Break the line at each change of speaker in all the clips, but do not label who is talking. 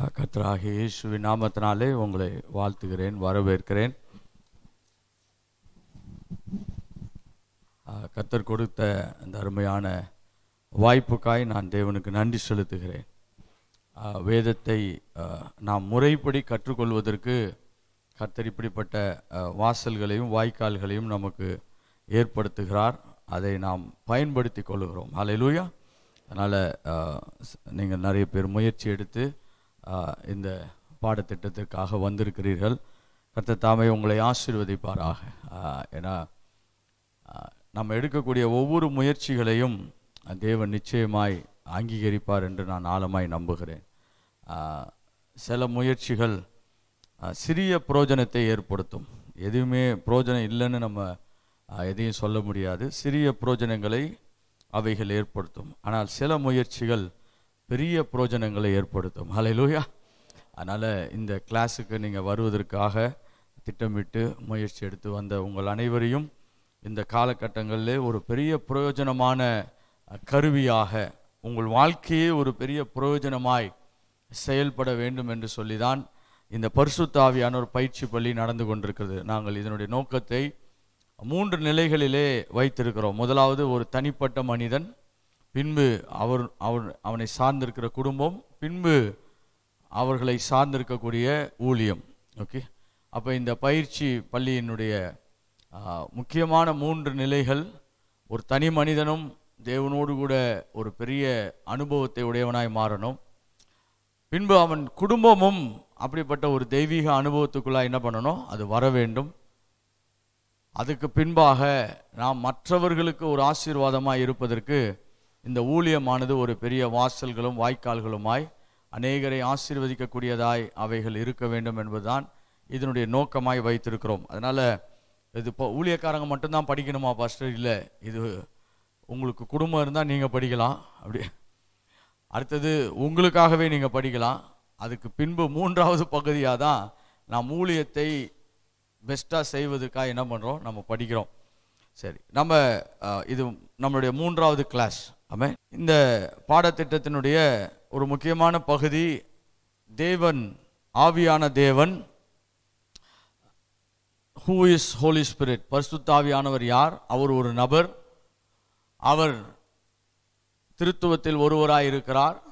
அஹ், கர்த்தராகிய நாமத்தினாலே உங்களை வாழ்த்துகிறேன் வரவேற்கிறேன். கத்தர் கொடுத்த அந்த அருமையான வாய்ப்புக்காய் நான் தேவனுக்கு நன்றி செலுத்துகிறேன். வேதத்தை நாம் முறைப்படி கற்றுக்கொள்வதற்கு கத்தர் இப்படிப்பட்ட வாசல்களையும் வாய்க்கால்களையும் நமக்கு ஏற்படுத்துகிறார். அதை நாம் பயன்படுத்தி கொள்கிறோம். அலையிலூயா அதனால் நீங்கள் நிறைய பேர் முயற்சி எடுத்து இந்த பாடத்திட்டத்திற்காக வந்திருக்கிறீர்கள். கர்த்தர் தாமே உங்களை ஆசீர்வதிப்பாராக. ஏன்னா நம்ம எடுக்கக்கூடிய ஒவ்வொரு முயற்சிகளையும் தேவன் நிச்சயமாய் அங்கீகரிப்பார் என்று நான் ஆழமாய் நம்புகிறேன். சில முயற்சிகள் சிறிய புரோஜனத்தை ஏற்படுத்தும். எதுவுமே புரோஜனம் இல்லைன்னு நம்ம எதையும் சொல்ல முடியாது. சிறிய புரோஜனங்களை அவைகள் ஏற்படுத்தும். ஆனால் சில முயற்சிகள் பெரிய புரோஜனங்களை ஏற்படுத்தும். ஹalleluya அதனால் இந்த கிளாஸுக்கு நீங்கள் வருவதற்காக திட்டமிட்டு முயற்சி எடுத்து வந்த உங்கள் அனைவரையும் இந்த காலகட்டங்களிலே ஒரு பெரிய பிரயோஜனமான கருவியாக உங்கள் வாழ்க்கையே ஒரு பெரிய பிரயோஜனமாய் செயல்பட வேண்டும் என்று சொல்லிதான் இந்த பரிசுத்தாவியான ஒரு பயிற்சி பள்ளி நடந்து கொண்டிருக்கிறது. நாங்கள் இதனுடைய நோக்கத்தை மூன்று நிலைகளிலே வைத்திருக்கிறோம். முதலாவது ஒரு தனிப்பட்ட மனிதன் பின்பு அவர் அவர் அவனை சார்ந்திருக்கிற குடும்பம் பின்பு அவர்களை சார்ந்திருக்கக்கூடிய ஊழியம். ஓகே அப்போ இந்த பயிற்சி பள்ளியினுடைய முக்கியமான மூன்று நிலைகள் ஒரு தனி மனிதனும் தேவனோடு கூட ஒரு பெரிய அனுபவத்தை உடையவனாய் மாறணும். பின்பு அவன் குடும்பமும் அப்படிப்பட்ட ஒரு தெய்வீக அனுபவத்துக்குள்ளாக என்ன பண்ணணும்? அது வர வேண்டும். அதுக்கு பின்பாக நாம் மற்றவர்களுக்கு ஒரு ஆசீர்வாதமாக இருப்பதற்கு இந்த ஊழியமானது ஒரு பெரிய வாசல்களும் வாய்க்கால்களுமாய் அநேகரை ஆசீர்வதிக்கக்கூடியதாய் அவைகள் இருக்க வேண்டும் என்பதுதான் இதனுடைய நோக்கமாய் வைத்திருக்கிறோம். அதனால் இது இப்போ ஊழியக்காரங்க மட்டும்தான் படிக்கணுமா பாஸ்டர் இல்லை இது உங்களுக்கு குடும்பம் இருந்தால் நீங்கள் படிக்கலாம். அப்படி. அடுத்தது உங்களுக்காகவே நீங்கள் படிக்கலாம். அதுக்கு பின்பு மூன்றாவது பகுதியாக தான் நாம் ஊழியத்தை பெஸ்ட்டாக செய்வதற்காக என்ன பண்ணுறோம் நம்ம படிக்கிறோம். சரி நம்ம இது நம்மளுடைய மூன்றாவது கிளாஸ் ஆமே இந்த பாடத்திட்டத்தினுடைய ஒரு முக்கியமான பகுதி தேவன் ஆவியான தேவன் ஹூ இஸ் ஹோலி ஸ்பிரிட் பரிசுத்தாவியானவர் யார்? அவர் ஒரு நபர். அவர் திருத்துவத்தில் ஒருவராக இருக்கிறார்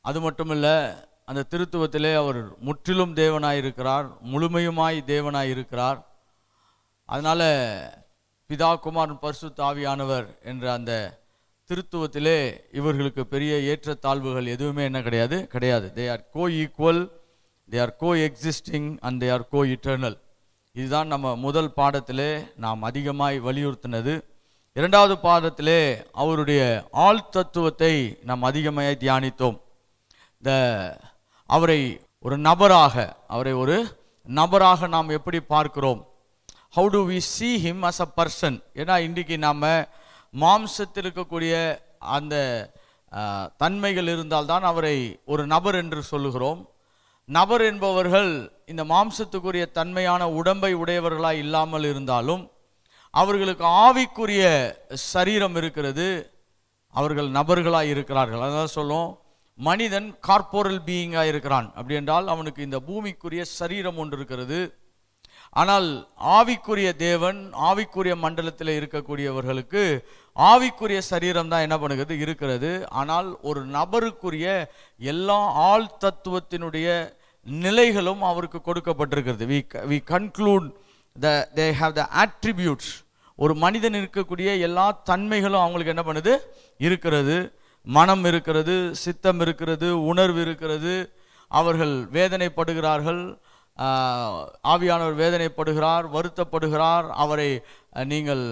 அது மட்டுமல்ல அந்த திருத்துவத்திலே அவர் முற்றிலும் தேவனாய் இருக்கிறார் முழுமையுமாய் தேவனாய் இருக்கிறார் அதனால் பிதா குமாரன் பர்சு தாவியானவர் என்ற அந்த திருத்துவத்திலே இவர்களுக்கு பெரிய ஏற்றத்தாழ்வுகள் எதுவுமே என்ன கிடையாது? கிடையாது. They are coequal they are coexisting and they are coeternal இதுதான் நம்ம முதல் பாடத்திலே நாம் அதிகமாய் வலியுறுத்தினது. இரண்டாவது பாடத்திலே அவருடைய ஆள் தத்துவத்தை நாம் அதிகமாக தியானித்தோம். இந்த அவரை ஒரு நபராக அவரை ஒரு நபராக நாம் எப்படி பார்க்கிறோம்? How do we see him as a person ஏன்னா இன்றைக்கு நாம் மாம்சத்தில் இருக்கக்கூடிய அந்த தன்மைகள் தன்மைகள் இருந்தால்தான் அவரை ஒரு நபர் என்று சொல்லுகிறோம். நபர் என்பவர்கள் இந்த மாம்சத்துக்குரிய தன்மையான உடம்பை உடையவர்களாக இல்லாமல் இருந்தாலும் அவர்களுக்கு ஆவிக்குரிய சரீரம் இருக்கிறது. அவர்கள் நபர்களாக இருக்கிறார்கள். அதான் சொல்லும் மனிதன் கார்போரல் பீயிங்காக இருக்கிறான். அப்படி என்றால் அவனுக்கு இந்த பூமிக்குரிய சரீரம் ஒன்று இருக்கிறது. ஆனால் ஆவிக்குரிய தேவன் ஆவிக்குரிய மண்டலத்தில் இருக்கக்கூடியவர்களுக்கு ஆவிக்குரிய சரீரம் தான் என்ன பண்ணுகிறது? இருக்கிறது. ஆனால் ஒரு நபருக்குரிய எல்லா ஆள் தத்துவத்தினுடைய நிலைகளும் அவருக்கு கொடுக்கப்பட்டிருக்கிறது. We we conclude the they have the attributes ஒரு மனிதன் இருக்கக்கூடிய எல்லா தன்மைகளும் அவங்களுக்கு என்ன பண்ணுது? இருக்கிறது. மனம் இருக்கிறது சித்தம் இருக்கிறது உணர்வு இருக்கிறது. அவர்கள் வேதனைப்படுகிறார்கள். ஆவியானவர் வேதனைப்படுகிறார் வருத்தப்படுகிறார். அவரை நீங்கள்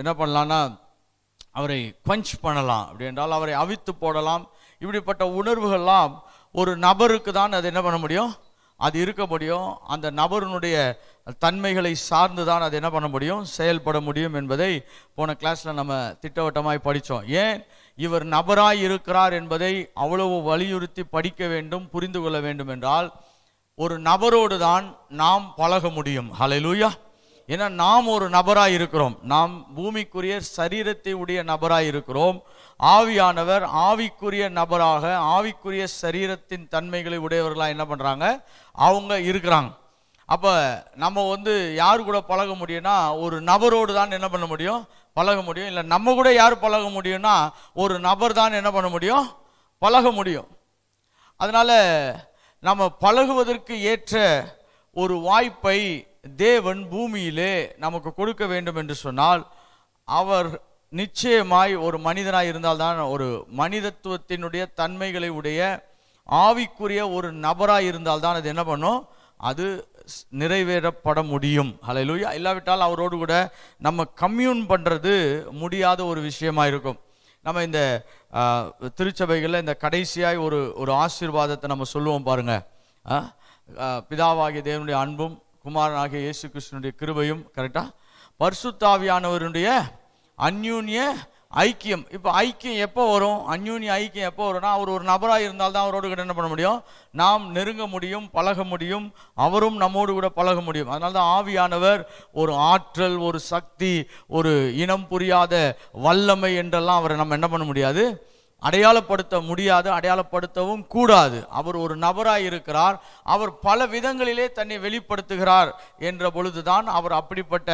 என்ன பண்ணலான்னா அவரை பஞ்ச் பண்ணலாம். அப்படி என்றால் அவரை அவித்து போடலாம். இப்படிப்பட்ட உணர்வுகள்லாம் ஒரு நபருக்கு தான் அது என்ன பண்ண முடியும்? அது இருக்க முடியும். அந்த நபருனுடைய தன்மைகளை சார்ந்து தான் அது என்ன பண்ண முடியும்? செயல்பட முடியும் என்பதை போன கிளாஸில் நம்ம திட்டவட்டமாய் படித்தோம். ஏன்? இவர் நபராய் இருக்கிறார் என்பதை அவ்வளவு வலியுறுத்தி படிக்க வேண்டும் புரிந்து கொள்ள வேண்டும் என்றால் ஒரு நபரோடு தான் நாம் பழக முடியும். ஹalleluya ஏன்னா நாம் ஒரு நபராக இருக்கிறோம். நாம் பூமிக்குரிய சரீரத்தை உடைய நபராக இருக்கிறோம். ஆவியானவர் ஆவிக்குரிய நபராக ஆவிக்குரிய சரீரத்தின் தன்மைகளை உடையவர்களாக என்ன பண்ணுறாங்க அவங்க இருக்கிறாங்க. அப்போ நம்ம வந்து யார் கூட பழக முடியும்னா ஒரு நபரோடு தான் என்ன பண்ண முடியும்? பழக முடியும். இல்லை நம்ம கூட யார் பழக முடியும்னா ஒரு நபர் தான் என்ன பண்ண முடியும்? பழக முடியும். அதனால் நம்ம பழகுவதற்கு ஏற்ற ஒரு வாய்ப்பை தேவன் பூமியிலே நமக்கு கொடுக்க வேண்டும் என்று சொன்னால் அவர் நிச்சயமாய் ஒரு மனிதனாய் இருந்தால்தான் ஒரு மனிதத்துவத்தினுடைய தன்மைகளை உடைய ஆவிக்குரிய ஒரு நபராக இருந்தால்தான் அது என்ன பண்ணும்? அது நிறைவேறப்பட முடியும். ஹalleluya. இல்லாவிட்டால் அவரோடு கூட நம்ம கம்யூன் பண்ணுறது முடியாத ஒரு விஷயமா இருக்கும் நம்ம இந்த திருச்சபைகளில் இந்த கடைசியாய் ஒரு ஒரு ஆசீர்வாதத்தை நம்ம சொல்லுவோம் பாருங்க. பிதாவாகிய தேவனுடைய அன்பும் குமாரனாகிய இயேசு கிருஷ்ணனுடைய கிருபையும் கரெக்டா பர்சுத்தாவியானவருடைய அந்யூன்ய ஐக்கியம். இப்போ ஐக்கியம் எப்போ வரும்? அந்யூனி ஐக்கியம் எப்போ வரும்னா அவர் ஒரு நபராக இருந்தால் தான் அவரோடு கூட என்ன பண்ண முடியும்? நாம் நெருங்க முடியும் பழக முடியும் அவரும் நம்மோடு கூட பழக முடியும். அதனால தான் ஆவியானவர் ஒரு ஆற்றல் ஒரு சக்தி ஒரு இனம் புரியாத வல்லமை என்றெல்லாம் அவரை நம்ம என்ன பண்ண முடியாது? அடையாளப்படுத்த முடியாது அடையாளப்படுத்தவும் கூடாது. அவர் ஒரு நபராக இருக்கிறார். அவர் பல விதங்களிலே தன்னை வெளிப்படுத்துகிறார் என்ற பொழுதுதான் அவர் அப்படிப்பட்ட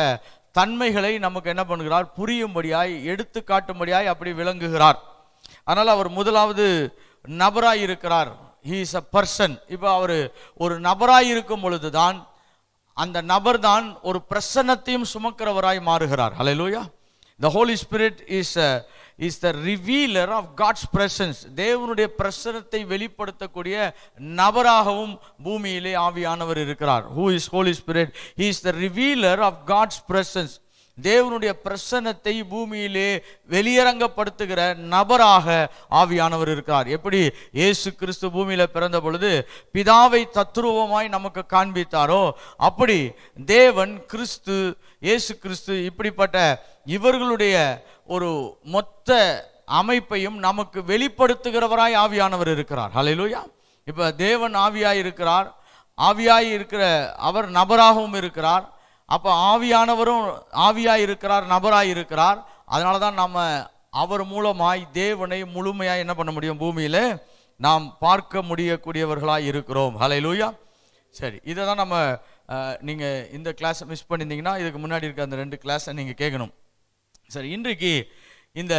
தன்மைகளை நமக்கு என்ன பண்ணுகிறார்? புரியும்படியாய் எடுத்து காட்டும்படியாய் அப்படி விளங்குகிறார். அதனால் அவர் முதலாவது நபராய் இருக்கிறார். ஹீ இஸ் அ பர்சன் இப்போ அவர் ஒரு நபராய் இருக்கும் பொழுது தான் அந்த நபர் தான் ஒரு பிரசன்னத்தையும் சுமக்கிறவராய் மாறுகிறார். Hallelujah the holy spirit is a is the revealer of God's presence தேவனுடைய பிரசனத்தை வெளிப்படுத்தக்கூடிய நபராகவும் பூமியிலே ஆவியானவர் இருக்கிறார் who is Holy Spirit he is the revealer of God's presence தேவனுடைய பிரசன்னத்தை பூமியிலே வெளியரங்கப்படுத்துகிற நபராக ஆவியானவர் இருக்கிறார் எப்படி? இயேசு கிறிஸ்து பூமியில பிறந்த பொழுது பிதாவை தத்ரூபமாய் நமக்கு காண்பித்தாரோ? அப்படி தேவன் கிறிஸ்து இயேசு கிறிஸ்து இப்படிப்பட்ட இவர்களுடைய ஒரு மொத்த அமைப்பையும் நமக்கு வெளிப்படுத்துகிறவராய் ஆவியானவர் இருக்கிறார். ஹலெலுயா இப்போ தேவன் ஆவியாய் இருக்கிறார். ஆவியாய் இருக்கிற அவர் நபராகவும் இருக்கிறார். அப்போ ஆவியானவரும் ஆவியாக இருக்கிறார் நபராக இருக்கிறார் அதனால தான் நம்ம அவர் மூலமாய் தேவனை முழுமையாக என்ன பண்ண முடியும் பூமியில்? நாம் பார்க்க முடியக்கூடியவர்களாக இருக்கிறோம். ஹalleluya சரி இதை தான் நம்ம நீங்கள் இந்த கிளாஸை மிஸ் பண்ணியிருந்தீங்கன்னா இதுக்கு முன்னாடி இருக்க அந்த ரெண்டு கிளாஸை நீங்கள் கேட்கணும் சரி இன்றைக்கு இந்த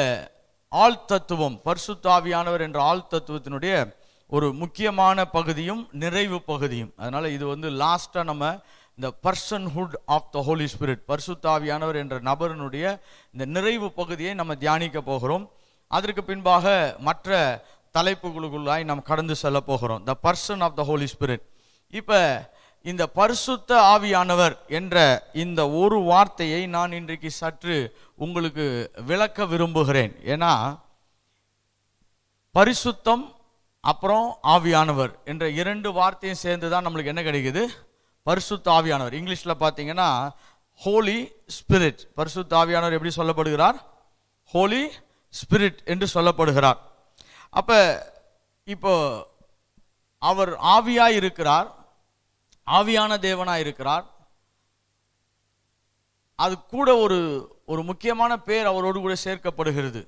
ஆள் தத்துவம் பர்சுத்தாவியானவர் என்ற ஆள் தத்துவத்தினுடைய ஒரு முக்கியமான பகுதியும் நிறைவு பகுதியும். அதனால் இது வந்து லாஸ்ட்டாக நம்ம இந்த personhood of the Holy Spirit பர்சுத்தாவியானவர் என்ற நபரினுடைய இந்த நிறைவு பகுதியை நம்ம தியானிக்க போகிறோம். அதற்கு பின்பாக மற்ற தலைப்புகளுக்குள்ளாய் நாம் கடந்து செல்ல போகிறோம். The person of the Holy Spirit இப்போ இந்த பரிசுத்த ஆவியானவர் என்ற இந்த ஒரு வார்த்தையை நான் இன்றைக்கு சற்று உங்களுக்கு விளக்க விரும்புகிறேன். ஏன்னா பரிசுத்தம் அப்புறம் ஆவியானவர் என்ற இரண்டு வார்த்தையும் சேர்ந்து தான் நம்மளுக்கு என்ன கிடைக்குது? பரிசுத்த ஆவியானவர். இங்கிலீஷ்ல பார்த்தீங்கன்னா ஹோலி ஸ்பிரிட் பரிசுத்த ஆவியானவர் எப்படி சொல்லப்படுகிறார்? ஹோலி ஸ்பிரிட் என்று சொல்லப்படுகிறார். அப்போ இப்போ அவர் ஆவியாய் இருக்கிறார் ஆவியான தேவனாக இருக்கிறார். அது கூட ஒரு ஒரு முக்கியமான பேர் அவரோடு கூட சேர்க்கப்படுகிறது.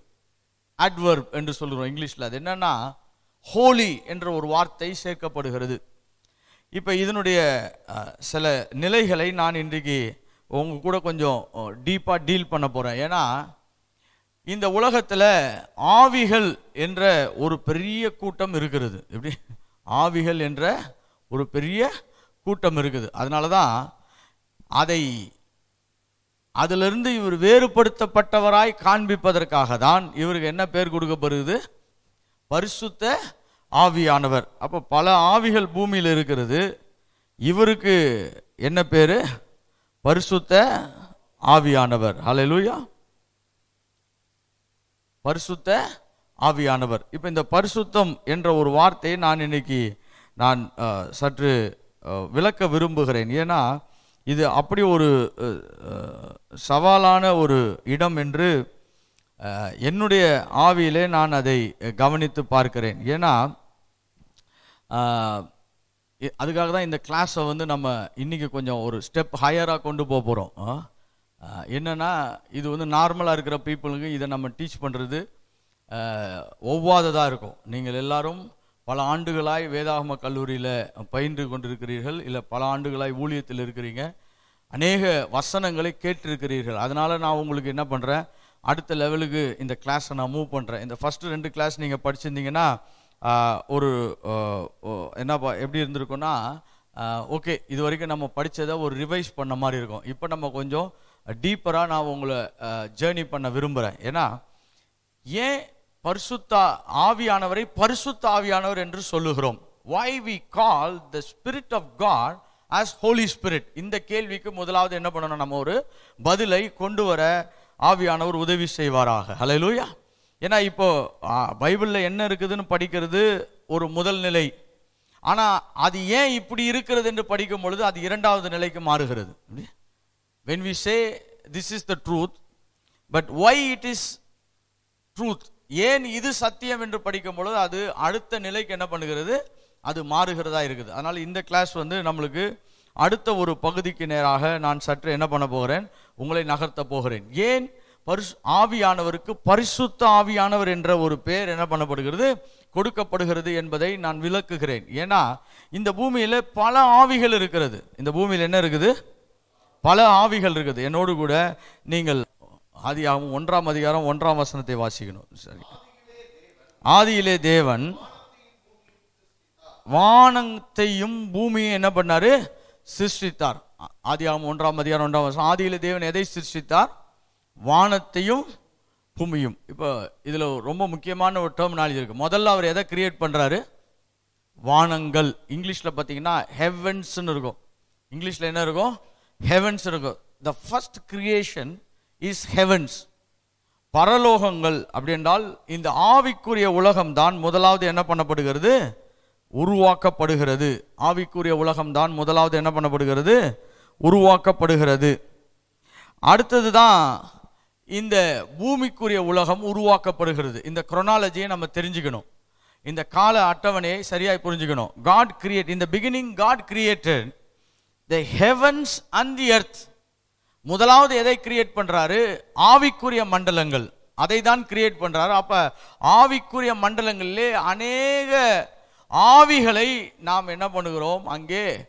அட்வர்ப் என்று சொல்கிறோம் இங்கிலீஷில். அது என்னன்னா ஹோலி என்ற ஒரு வார்த்தை சேர்க்கப்படுகிறது. இப்போ இதனுடைய சில நிலைகளை நான் இன்றைக்கு உங்க கூட கொஞ்சம் டீப்பாக டீல் பண்ண போகிறேன் ஏன்னா இந்த உலகத்தில் ஆவிகள் என்ற ஒரு பெரிய கூட்டம் இருக்கிறது. எப்படி? ஆவிகள் என்ற ஒரு பெரிய கூட்டம் இருக்குது. அதனால தான் அதை அதிலிருந்து இவர் வேறுபடுத்தப்பட்டவராய் காண்பிப்பதற்காக தான் இவருக்கு என்ன பேர் கொடுக்கப்படுகிறது? பரிசுத்த ஆவியானவர். அப்போ பல ஆவிகள் பூமியில் இருக்கிறது. இவருக்கு என்ன பேர்? பரிசுத்த ஆவியானவர். ஹalleluya பரிசுத்த ஆவியானவர். இப்போ இந்த பரிசுத்தம் என்ற ஒரு வார்த்தையை நான் இன்னைக்கு நான் சற்று விளக்க விரும்புகிறேன். ஏன்னா இது அப்படி ஒரு சவாலான ஒரு இடம் என்று என்னுடைய ஆவியிலே நான் அதை கவனித்து பார்க்கிறேன். ஏன்னா அதுக்காக தான் இந்த கிளாஸை வந்து நம்ம இன்றைக்கி கொஞ்சம் ஒரு ஸ்டெப் ஹையராக கொண்டு போக போகிறோம் என்னென்னா இது வந்து நார்மலாக இருக்கிற பீப்புளுக்கு இதை நம்ம டீச் பண்ணுறது ஒவ்வாததாக இருக்கும். நீங்கள் எல்லாரும் பல ஆண்டுகளாய் வேதாகம கல்லூரியில் பயின்று கொண்டிருக்கிறீர்கள் இல்லை பல ஆண்டுகளாய் ஊழியத்தில் இருக்கிறீங்க. அநேக வசனங்களை கேட்டிருக்கிறீர்கள். அதனால் நான் உங்களுக்கு என்ன பண்ணுறேன் அடுத்த லெவலுக்கு இந்த கிளாஸை நான் மூவ் பண்ணுறேன் இந்த ஃபஸ்ட்டு ரெண்டு கிளாஸ் நீங்கள் படிச்சிருந்தீங்கன்னா ஒரு என்னப்பா எப்படி இருந்திருக்கும்னா ஓகே இது வரைக்கும் நம்ம படித்ததை ஒரு ரிவைஸ் பண்ண மாதிரி இருக்கும். இப்போ நம்ம கொஞ்சம் டீப்பராக நான் உங்களை ஜேர்னி பண்ண விரும்புகிறேன் ஏன்னா ஏன் பரிசுத்த ஆவியானவரை பரிசுத்த ஆவியானவர் என்று சொல்லுகிறோம்? Why we call the Spirit of God as Holy Spirit இந்த கேள்விக்கு முதலாவது என்ன பண்ணணும்? நம்ம ஒரு பதிலை கொண்டு வர ஆவியானவர் உதவி செய்வாராக. ஹலலூயா ஏன்னா இப்போ பைபிளில் என்ன இருக்குதுன்னு படிக்கிறது ஒரு முதல் நிலை. ஆனால் அது ஏன் இப்படி இருக்கிறது என்று படிக்கும் பொழுது அது இரண்டாவது நிலைக்கு மாறுகிறது. When we say this is the truth but why it is truth ஏன் இது சத்தியம் என்று படிக்கும் பொழுது அது அடுத்த நிலைக்கு என்ன பண்ணுகிறது? அது மாறுகிறதா இருக்குது. அதனால் இந்த கிளாஸ் வந்து நம்மளுக்கு அடுத்த ஒரு பகுதிக்கு நேராக நான் சற்று என்ன பண்ண போகிறேன்? உங்களை நகர்த்த போகிறேன். ஏன்? பரிசு ஆவியானவருக்கு பரிசுத்த ஆவியானவர் என்ற ஒரு பேர் என்ன பண்ணப்படுகிறது? கொடுக்கப்படுகிறது என்பதை நான் விளக்குகிறேன். ஏன்னா இந்த பூமியில் பல ஆவிகள் இருக்கிறது. இந்த பூமியில் என்ன இருக்குது? பல ஆவிகள் இருக்குது. என்னோடு கூட நீங்கள் ஆதியாகவும் ஒன்றாம் அதிகாரம் ஒன்றாம் வசனத்தை வாசிக்கணும். சரி. ஆதியிலே தேவன் வானத்தையும் பூமியும் என்ன பண்ணாரு? சிருஷ்டித்தார். ஆ- ஒன்றாம் அதிகாரம் ஒன்றாம் வருஷம் ஆதியில் தேவன் எதை சிருஷ்டித்தார்? வானத்தையும் பூமியும். இப்போ இதில் ரொம்ப முக்கியமான ஒரு டெர்மினாலஜி இருக்குது முதல்ல அவர் எதை கிரியேட் பண்ணுறாரு வானங்கள். இங்கிலீஷில் பார்த்தீங்கன்னா ஹெவன்ஸ்னு இருக்கும். இங்கிலீஷில் என்ன இருக்கும்? ஹெவன்ஸ் இருக்கும். The first creation is heavens பரலோகங்கள் அப்படி என்றால் இந்த ஆவிக்குரிய உலகம் தான் முதலாவது என்ன பண்ணப்படுகிறது? உருவாக்கப்படுகிறது. ஆவிக்குரிய உலகம் தான் முதலாவது என்ன பண்ணப்படுகிறது? உருவாக்கப்படுகிறது. அடுத்தது தான் இந்த பூமிக்குரிய உலகம் உருவாக்கப்படுகிறது. இந்த குரோனாலஜியை நம்ம தெரிஞ்சுக்கணும். இந்த கால அட்டவணையை சரியாய் புரிஞ்சுக்கணும். God create in the beginning God created the heavens and the earth முதலாவது எதை கிரியேட் பண்ணுறாரு ஆவிக்குரிய மண்டலங்கள். அதை தான் கிரியேட் பண்ணுறாரு அப்போ ஆவிக்குரிய மண்டலங்களிலே அநேக ஆவிகளை நாம் என்ன பண்ணுகிறோம்? அங்கே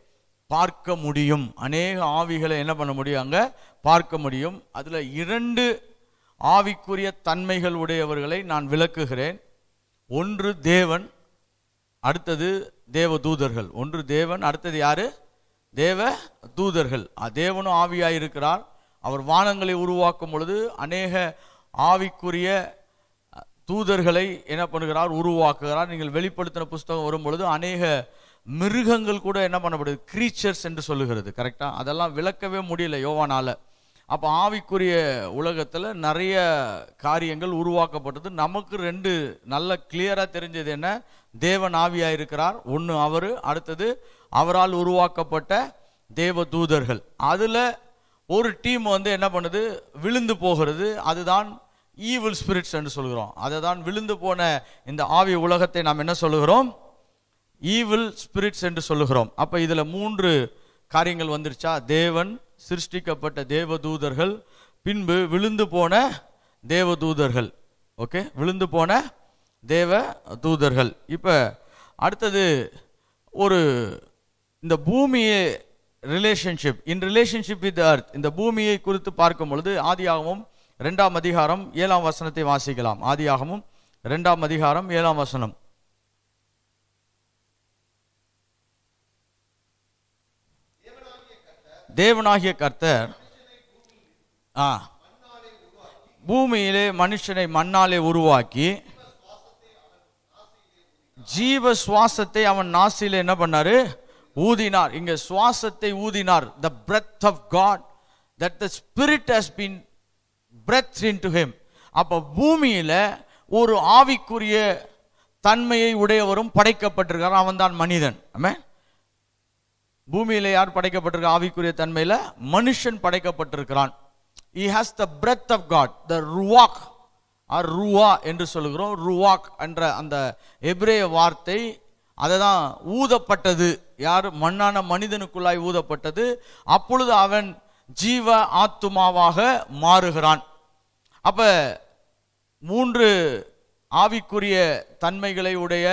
பார்க்க முடியும். அநேக ஆவிகளை என்ன பண்ண முடியும்? அங்கே பார்க்க முடியும். அதில் இரண்டு ஆவிக்குரிய தன்மைகள் உடையவர்களை நான் விளக்குகிறேன். ஒன்று தேவன் அடுத்தது தேவ தூதர்கள் ஒன்று தேவன் அடுத்தது யாரு? தேவ தூதர்கள் தேவனும் ஆவியாக இருக்கிறார் அவர் வானங்களை உருவாக்கும் பொழுது அநேக ஆவிக்குரிய தூதர்களை என்ன பண்ணுகிறார்? உருவாக்குகிறார். நீங்கள் வெளிப்படுத்தின புஸ்தகம் வரும்பொழுது அநேக மிருகங்கள் கூட என்ன பண்ணப்படுது? கிரீச்சர்ஸ் என்று சொல்லுகிறது. கரெக்டாக அதெல்லாம் விளக்கவே முடியல யோவானால். அப்போ ஆவிக்குரிய உலகத்தில் நிறைய காரியங்கள் உருவாக்கப்பட்டது. நமக்கு ரெண்டு நல்ல கிளியராக தெரிஞ்சது என்ன? தேவன் ஆவியாக இருக்கிறார். ஒன்று அவர் அடுத்தது அவரால் உருவாக்கப்பட்ட தேவ தூதர்கள். அதில் ஒரு டீம் வந்து என்ன பண்ணுது? விழுந்து போகிறது. அதுதான் ஈவில் ஸ்பிரிட்ஸ் என்று சொல்கிறோம். அதை தான் விழுந்து போன இந்த ஆவி உலகத்தை நாம் என்ன சொல்லுகிறோம்? ஈவில் ஸ்பிரிட்ஸ் என்று சொல்லுகிறோம். அப்போ இதில் மூன்று காரியங்கள் வந்துருச்சா? தேவன் சிருஷ்டிக்கப்பட்ட தேவதூதர்கள் பின்பு விழுந்து போன தேவதூதர்கள். ஓகே விழுந்து போன தேவ தூதர்கள் இப்போ அடுத்தது ஒரு இந்த பூமியை ரிலேஷன்ஷிப் இன் ரிலேஷன்ஷிப் வித் அர்த் இந்த பூமியை குறித்து பார்க்கும் பொழுது ஆதியாகவும் இரண்டாம் அதிகாரம் ஏழாம் வசனத்தை வாசிக்கலாம். ஆதியாகமும் இரண்டாம் அதிகாரம் ஏழாம் வசனம். தேவனாகிய கர்த்தர் ஆ பூமியிலே மனுஷனை மண்ணாலே உருவாக்கி ஜீவ சுவாசத்தை அவன் நாசியில என்ன பண்ணாரு? ஊதினார். இங்க சுவாசத்தை ஊதினார். The breath of God that the Spirit has been into him அப்போ பூமியில் ஒரு ஆவிக்குரிய தன்மையை உடையவரும் படைக்கப்பட்டிருக்கார். அவன் தான் மனிதன். ஆமே பூமியில் யார் படைக்கப்பட்டிருக்க? ஆவிக்குரிய தன்மையில் மனுஷன் படைக்கப்பட்டிருக்கிறான். He has the breath of God the ruach or ruah என்று சொல்லுகிறோம். ருவாக் என்ற அந்த எபிரேய வார்த்தை அதை தான் ஊதப்பட்டது. யார்? மண்ணான மனிதனுக்குள்ளாய் ஊதப்பட்டது. அப்பொழுது அவன் ஜீவ ஆத்துமாவாக மாறுகிறான். அப்போ மூன்று ஆவிக்குரிய தன்மைகளை உடைய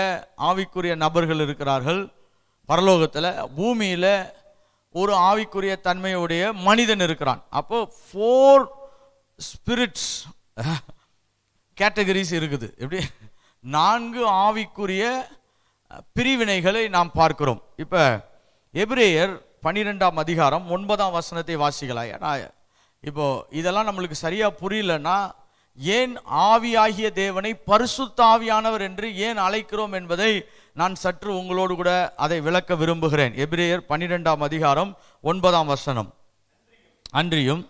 ஆவிக்குரிய நபர்கள் இருக்கிறார்கள். பரலோகத்தில் பூமியில் ஒரு ஆவிக்குரிய தன்மையுடைய மனிதன் இருக்கிறான். அப்போ ஃபோர் ஸ்பிரிட்ஸ் கேட்டகரிஸ் இருக்குது. எப்படி? நான்கு ஆவிக்குரிய பிரிவினைகளை நாம் பார்க்கிறோம். இப்போ எபிரேயர் பன்னிரெண்டாம் அதிகாரம் ஒன்பதாம் வசனத்தை வாசிக்கலாம் ஏன்னா இப்போ இதெல்லாம் நம்மளுக்கு சரியா புரியலன்னா ஏன் ஆவியாகிய தேவனை பரிசுத்த ஆவியானவர் என்று ஏன் அழைக்கிறோம் என்பதை நான் சற்று உங்களோடு கூட அதை விளக்க விரும்புகிறேன். எபிரேயர் பன்னிரெண்டாம் அதிகாரம் ஒன்பதாம் வசனம். அன்றியும்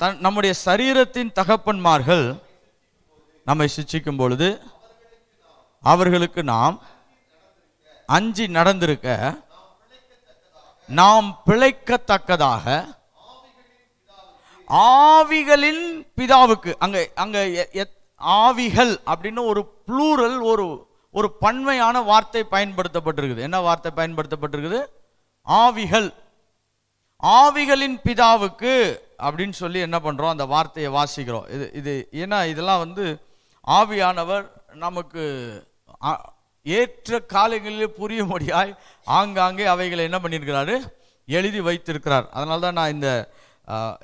தன் நம்முடைய சரீரத்தின் தகப்பன்மார்கள் நம்மை சிச்சிக்கும் பொழுது அவர்களுக்கு நாம் அஞ்சி நடந்திருக்க நாம் பிழைக்கத்தக்கதாக ஆவிகளின் பிதாவுக்கு. அங்க அங்க எ- எத்- ஆவிகள் அப்படின்னு ஒரு ப்ளூரல் ஒரு ஒரு பன்மையான வார்த்தை பயன்படுத்தப்பட்டிருக்குது. என்ன வார்த்தை பயன்படுத்தப்பட்டிருக்குது? ஆவிகள். ஆவிகளின் பிதாவுக்கு அப்படின்னு சொல்லி என்ன பண்றோம்? அந்த வார்த்தையை வாசிக்கிறோம். இது இது ஏன்னா இதெல்லாம் வந்து ஆவியானவர் நமக்கு ஏற்ற காலங்களிலே புரியும்படியாய் ஆங்காங்கே அவைகளை என்ன பண்ணியிருக்கிறாரு? எழுதி வைத்திருக்கிறார். அதனால தான் நான் இந்த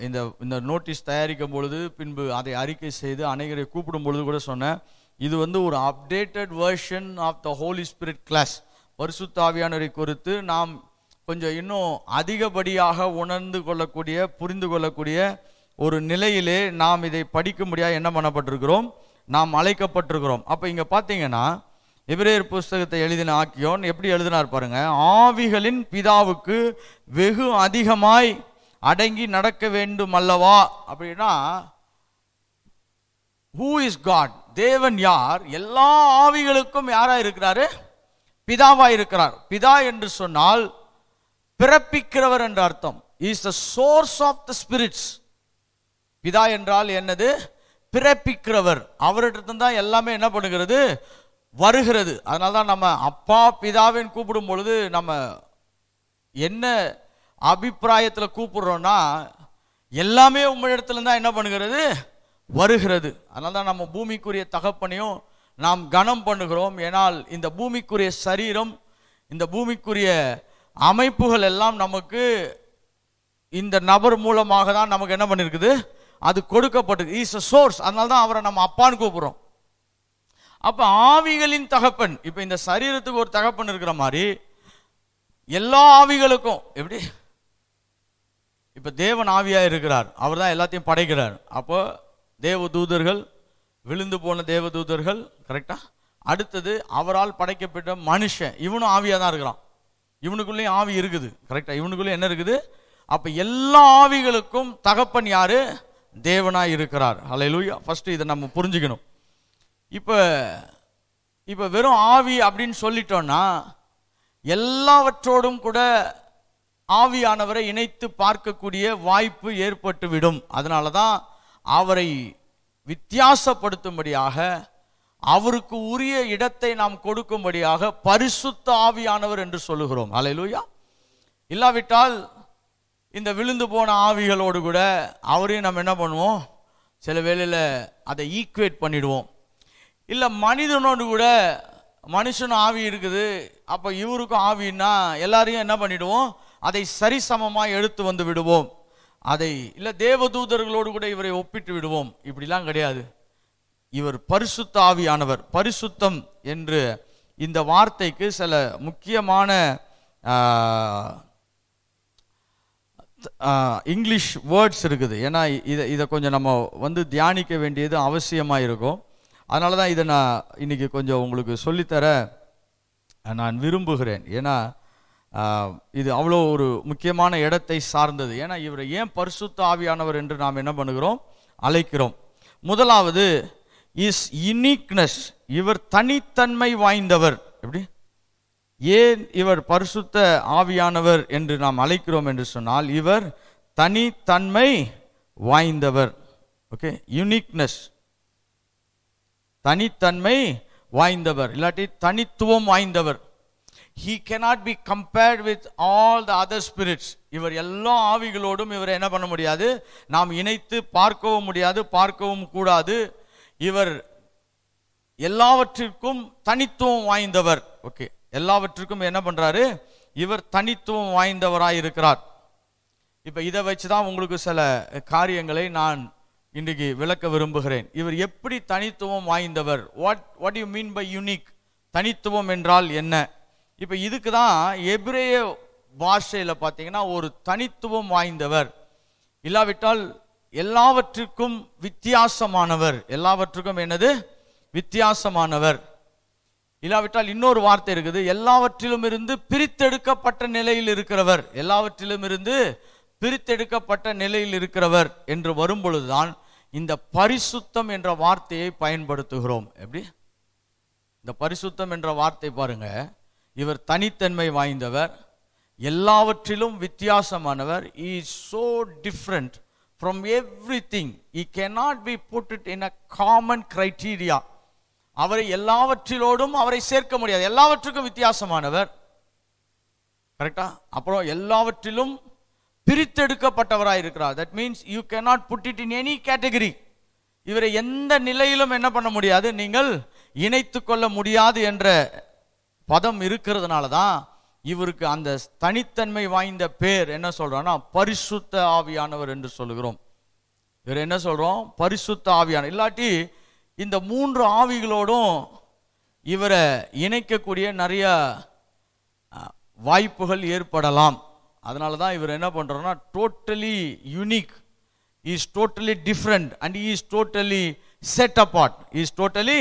இந்த இந்த நோட்டீஸ் தயாரிக்கும் பொழுது பின்பு அதை அறிக்கை செய்து அனைவரை கூப்பிடும் பொழுது கூட சொன்னேன் இது வந்து ஒரு updated version of the Holy Spirit class பரிசுத்தாவியானரை குறித்து நாம் கொஞ்சம் இன்னும் அதிகப்படியாக உணர்ந்து கொள்ளக்கூடிய புரிந்து கொள்ளக்கூடிய ஒரு நிலையிலே நாம் இதை படிக்க முடியாது என்ன பண்ணப்பட்டிருக்கிறோம்? நாம் அழைக்கப்பட்டிருக்கிறோம். அப்போ இங்கே பார்த்தீங்கன்னா எபிரேயர் புஸ்தகத்தை எழுதின ஆக்கியோன் எப்படி எழுதினார் பாருங்க? ஆவிகளின் பிதாவுக்கு வெகு அதிகமாய் அடங்கி நடக்க வேண்டும் அல்லவா? அப்படின்னா ஹூ இஸ் காட் தேவன் யார்? எல்லா ஆவிகளுக்கும் யாரா இருக்கிறாரு? பிதாவா இருக்கிறார். பிதா என்று சொன்னால் பிறப்பிக்கிறவர் என்ற அர்த்தம். Is the source of the spirits பிதா என்றால் என்னது? பிறப்பிக்கிறவர். அவரிடத்துல தான் எல்லாமே என்ன பண்ணுகிறது? வருகிறது. அதனால தான் நம்ம அப்பா பிதாவின் கூப்பிடும் பொழுது நம்ம என்ன அபிப்பிராயத்தில் கூப்பிடுறோம்னா எல்லாமே உங்களிடத்துல தான் என்ன பண்ணுகிறது? வருகிறது. அதனால தான் நம்ம பூமிக்குரிய தகப்பனையும் நாம் கனம் பண்ணுகிறோம். ஏனால் இந்த பூமிக்குரிய சரீரம் இந்த பூமிக்குரிய அமைப்புகள் எல்லாம் நமக்கு இந்த நபர் மூலமாக தான் நமக்கு என்ன பண்ணிருக்குது? அது கொடுக்கப்பட்டது இஸ் அ சோர்ஸ் அதனால தான் அவரை நம்ம அப்பான்னு கூப்பிடுறோம். அப்போ ஆவிகளின் தகப்பன் இப்போ இந்த சரீரத்துக்கு ஒரு தகப்பன் இருக்கிற மாதிரி எல்லா ஆவிகளுக்கும் எப்படி? இப்போ தேவன் ஆவியாக இருக்கிறார். அவர் தான் எல்லாத்தையும் படைக்கிறார். அப்போ தேவ தூதர்கள் விழுந்து போன தேவ தூதர்கள் கரெக்டாக அடுத்தது அவரால் படைக்கப்பட்ட மனுஷன். இவனும் ஆவியாக தான் இருக்கிறான். இவனுக்குள்ளேயும் ஆவி இருக்குது. கரெக்டாக இவனுக்குள்ளே என்ன இருக்குது? அப்போ எல்லா ஆவிகளுக்கும் தகப்பன் யார்? தேவனாக இருக்கிறார். அலை லூயா ஃபஸ்ட்டு இதை நம்ம புரிஞ்சுக்கணும். இப்போ இப்போ வெறும் ஆவி அப்படின்னு சொல்லிட்டோன்னா எல்லாவற்றோடும் கூட ஆவியானவரை இணைத்து பார்க்கக்கூடிய வாய்ப்பு ஏற்பட்டு விடும் அதனால தான் அவரை வித்தியாசப்படுத்தும்படியாக அவருக்கு உரிய இடத்தை நாம் கொடுக்கும்படியாக பரிசுத்த ஆவியானவர் என்று சொல்லுகிறோம். அல்லேலூயா இல்லாவிட்டால் இந்த விழுந்து போன ஆவிகளோடு கூட அவரையும் நம்ம என்ன பண்ணுவோம்? சில வேளையில் அதை ஈக்குவேட் பண்ணிடுவோம். இல்லை மனிதனோடு கூட மனுஷன் ஆவி இருக்குது அப்போ இவருக்கும் ஆவின்னா எல்லாரையும் என்ன பண்ணிடுவோம்? அதை சரிசமமாக எடுத்து வந்து விடுவோம். அதை இல்லை தேவதூதர்களோடு கூட இவரை ஒப்பிட்டு விடுவோம். இப்படிலாம் கிடையாது. இவர் பரிசுத்த ஆவியானவர். பரிசுத்தம் என்று இந்த வார்த்தைக்கு சில முக்கியமான இங்கிலீஷ் வேர்ட்ஸ் இருக்குது. ஏன்னா இதை இதை கொஞ்சம் நம்ம வந்து தியானிக்க வேண்டியது அவசியமாக இருக்கும். அதனால தான் இதை நான் இன்னைக்கு கொஞ்சம் உங்களுக்கு சொல்லித்தர நான் விரும்புகிறேன். ஏன்னா இது அவ்வளோ ஒரு முக்கியமான இடத்தை சார்ந்தது. ஏன்னா இவரை ஏன் பரிசுத்த ஆவியானவர் என்று நாம் என்ன பண்ணுகிறோம்? அழைக்கிறோம். முதலாவது இஸ் யுனிக்னஸ் இவர் தனித்தன்மை வாய்ந்தவர். எப்படி? ஏன் இவர் பரிசுத்த ஆவியானவர் என்று நாம் அழைக்கிறோம் என்று சொன்னால் இவர் தனித்தன்மை வாய்ந்தவர். ஓகே? யுனிக்னஸ் தனித்தன்மை வாய்ந்தவர். இல்லாட்டி தனித்துவம் வாய்ந்தவர். He cannot be compared with all the other spirits இவர் எல்லா ஆவிகளோடும் இவரை என்ன பண்ண முடியாது? நாம் இணைத்து பார்க்கவும் முடியாது பார்க்கவும் கூடாது. இவர் எல்லாவற்றிற்கும் தனித்துவம் வாய்ந்தவர். ஓகே எல்லாவற்றிற்கும் என்ன பண்ணுறாரு இவர் தனித்துவம் வாய்ந்தவராக இருக்கிறார் இப்போ இதை வச்சு தான் உங்களுக்கு சில காரியங்களை நான் இன்றைக்கு விளக்க விரும்புகிறேன். இவர் எப்படி தனித்துவம் வாய்ந்தவர்? What what you mean by unique தனித்துவம் என்றால் என்ன? இப்போ இதுக்கு தான் எபிரேய பாஷையில் பார்த்தீங்கன்னா ஒரு தனித்துவம் வாய்ந்தவர். இல்லாவிட்டால் எல்லாவற்றிற்கும் வித்தியாசமானவர். எல்லாவற்றுக்கும் என்னது? வித்தியாசமானவர். இல்லாவிட்டால் இன்னொரு வார்த்தை இருக்குது. எல்லாவற்றிலும் இருந்து பிரித்தெடுக்கப்பட்ட நிலையில் இருக்கிறவர். எல்லாவற்றிலும் இருந்து பிரித்தெடுக்கப்பட்ட நிலையில் இருக்கிறவர் என்று வரும்பொழுதுதான் இந்த பரிசுத்தம் என்ற வார்த்தையை பயன்படுத்துகிறோம். எப்படி? இந்த பரிசுத்தம் என்ற வார்த்தை பாருங்கள் இவர் தனித்தன்மை வாய்ந்தவர். எல்லாவற்றிலும் வித்தியாசமானவர். Is different from everything he cannot be put it in a common criteria அவரை எல்லாவற்றிலோடும் அவரை சேர்க்க முடியாது. எல்லாவற்றுக்கும் வித்தியாசமானவர். கரெக்டா அப்புறம் எல்லாவற்றிலும் பிரித்தெடுக்கப்பட்டவராக இருக்கிறார். That means you cannot put it in any category இவரை எந்த நிலையிலும் என்ன பண்ண முடியாது? நீங்கள் இணைத்து கொள்ள முடியாது என்ற பதம் இருக்கிறதுனால தான் இவருக்கு அந்த தனித்தன்மை வாய்ந்த பேர் என்ன சொல்றோம்னா பரிசுத்த ஆவியானவர் என்று சொல்லுகிறோம். இவர் என்ன சொல்றோம்? பரிசுத்த ஆவியான இல்லாட்டி இந்த மூன்று ஆவிகளோடும் இவரை இணைக்கக்கூடிய நிறைய வாய்ப்புகள் ஏற்படலாம். அதனால தான் இவர் என்ன பண்ணுறோன்னா totally unique is totally different and is totally set apart is totally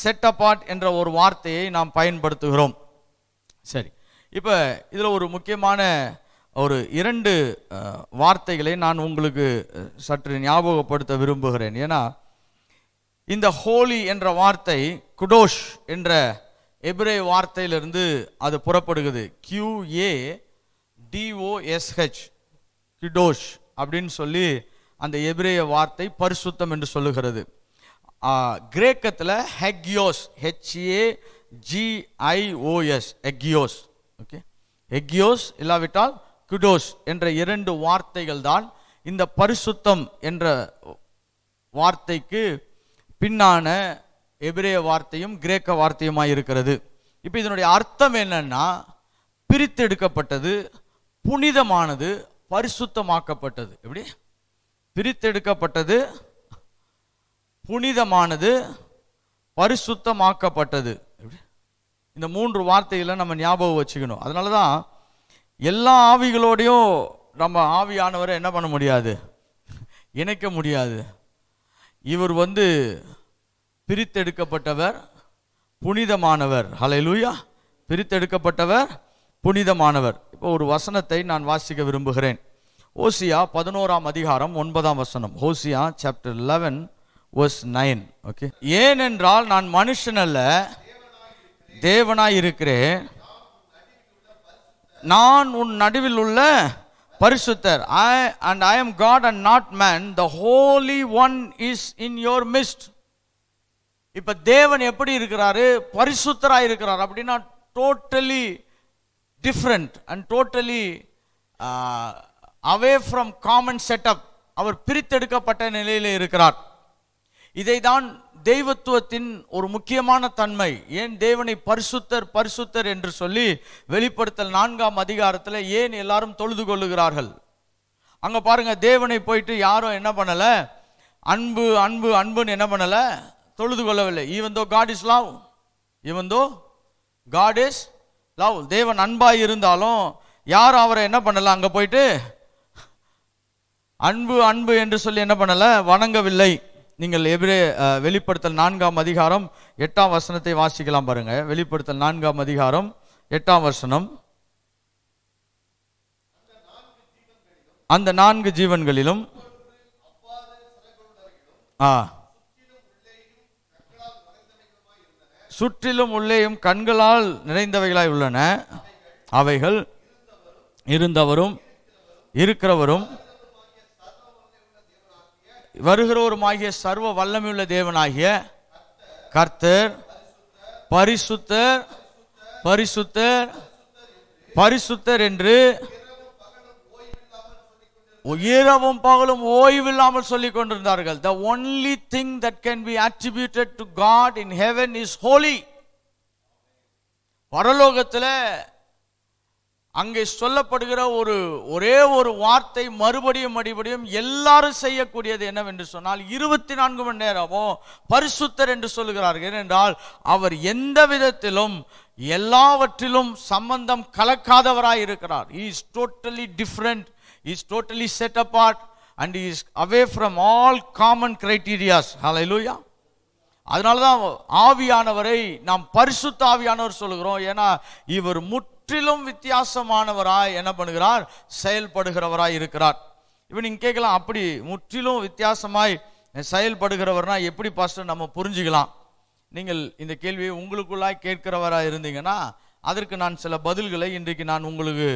set apart என்ற ஒரு வார்த்தையை நாம் பயன்படுத்துகிறோம். சரி. இப்போ இதில் ஒரு முக்கியமான ஒரு இரண்டு வார்த்தைகளை நான் உங்களுக்கு சற்று ஞாபகப்படுத்த விரும்புகிறேன். ஏன்னா இந்த ஹோலி என்ற வார்த்தை குடோஷ் என்ற எபிரே வார்த்தையிலிருந்து அது புறப்படுகிறது. கியூ ஏ டிஓஎஸ்ஹெச் கிடோஷ் அப்படின்னு சொல்லி அந்த எபிரேய வார்த்தை பரிசுத்தம் என்று சொல்லுகிறது. கிரேக்கத்தில் ஹெக்யோஸ் ஹெச்ஏ ஜிஐஓஎஸ் எக்யோஸ் ஓகே எக்யோஸ் இல்லாவிட்டால் குடோஸ் என்ற இரண்டு வார்த்தைகள் தான் இந்த பரிசுத்தம் என்ற வார்த்தைக்கு பின்னான எபிரேய வார்த்தையும் கிரேக்க வார்த்தையுமாய் இருக்கிறது. இப்போ இதனுடைய அர்த்தம் என்னன்னா பிரித்தெடுக்கப்பட்டது புனிதமானது பரிசுத்தமாக்கப்பட்டது. எப்படி? பிரித்தெடுக்கப்பட்டது புனிதமானது பரிசுத்தமாக்கப்பட்டது. இந்த மூன்று வார்த்தைகளை நம்ம ஞாபகம் வச்சுக்கணும். அதனால தான் எல்லா ஆவிகளோடையும் நம்ம ஆவியானவரை என்ன பண்ண முடியாது? இணைக்க முடியாது. இவர் வந்து பிரித்தெடுக்கப்பட்டவர் புனிதமானவர். ஹalleluya. பிரித்தெடுக்கப்பட்டவர் புனிதமானவர். இப்போ ஒரு வசனத்தை நான் வாசிக்க விரும்புகிறேன். ஓசியா பதினோராம் அதிகாரம் ஒன்பதாம் வசனம். Hosea chapter eleven verse nine okay ஏனென்றால் நான் மனுஷன் அல்ல தேவனாய் இருக்கிறேன் நான் உன் நடுவில் உள்ள பரிசுத்தர். I and I am God and not man the Holy One is in your midst இப்ப தேவன் எப்படி இருக்கிறாரு? பரிசுத்தராக இருக்கிறார் அப்படின்னா totally different and totally away from common setup அவர் பிரித்தெடுக்கப்பட்ட நிலையில் இருக்கிறார். இதைதான் தெய்வத்துவத்தின் ஒரு முக்கியமான தன்மை. ஏன் தேவனை பரிசுத்தர் பரிசுத்தர் என்று சொல்லி வெளிப்படுத்தல் நான்காம் அதிகாரத்தில் ஏன் எல்லாரும் தொழுது கொள்ளுகிறார்கள்? அங்க பாருங்க தேவனை போயிட்டு யாரும் என்ன பண்ணல? அன்பு அன்பு அன்புன்னு என்ன பண்ணல? தொழுது கொள்ளவில்லை. Even though God is love even though God is love தேவன் அன்பாய் இருந்தாலும் யார் அவரை என்ன பண்ணல? அங்க போயிட்டு அன்பு அன்பு என்று சொல்லி என்ன பண்ணல? வணங்கவில்லை. நீங்கள் எபிரே அஹ், வெளிப்படுத்தல் நான்காம் அதிகாரம் எட்டாம் வசனத்தை வாசிக்கலாம் பாருங்க. வெளிப்படுத்தல் நான்காம் அதிகாரம் எட்டாம் வசனம். அந்த நான்கு ஜீவன்களிலும் ஆ. சுற்றிலும் உள்ளேயும் கண்களால் நிறைந்தவைகளாய் உள்ளன. அவைகள் இருந்தவரும் இருக்கிறவரும் வருகிறவருமாகிய சர்வ வல்லமையுள்ள தேவனாகிய கர்த்தர் பரிசுத்தர் பரிசுத்தர் பரிசுத்தர் என்று இரவும் பகலும் ஓய்வில்லாமல் சொல்லிக் கொண்டிருந்தார்கள். The only thing that can be attributed to God in heaven is holy பரலோகத்தில் அங்கே சொல்லப்படுகிற ஒரு ஒரே ஒரு வார்த்தை மறுபடியும் மறுபடியும் எல்லாரும் செய்யக்கூடியது என்னவென்று சொன்னால் இருபத்தி நான்கு மணி நேரமும் பரிசுத்தர் என்று சொல்லுகிறார்கள் என்றால் அவர் எந்த விதத்திலும் எல்லாவற்றிலும் சம்பந்தம் கலக்காதவராய் இருக்கிறார். Is totally different is totally set apart and is away from all common criterias hallelujah அதனால தான் ஆவியானவரை நாம் பரிசுத்த ஆவியானவர் சொல்லுகிறோம். ஏன்னா இவர் முற்றிலும் வித்தியாசமானவராய் என்ன பண்ணுகிறார்? செயல்படுகிறவராய் இருக்கிறார். இப்போ நீங்கள் கேட்கலாம் அப்படி முற்றிலும் வித்தியாசமாய் செயல்படுகிறவர்னா எப்படி பாஸ்டர் நம்ம புரிஞ்சுக்கலாம். நீங்கள் இந்த கேள்வியை உங்களுக்குள்ளாய் கேட்கிறவராக இருந்தீங்கன்னா அதற்கு நான் சில பதில்களை இன்றைக்கு நான் உங்களுக்கு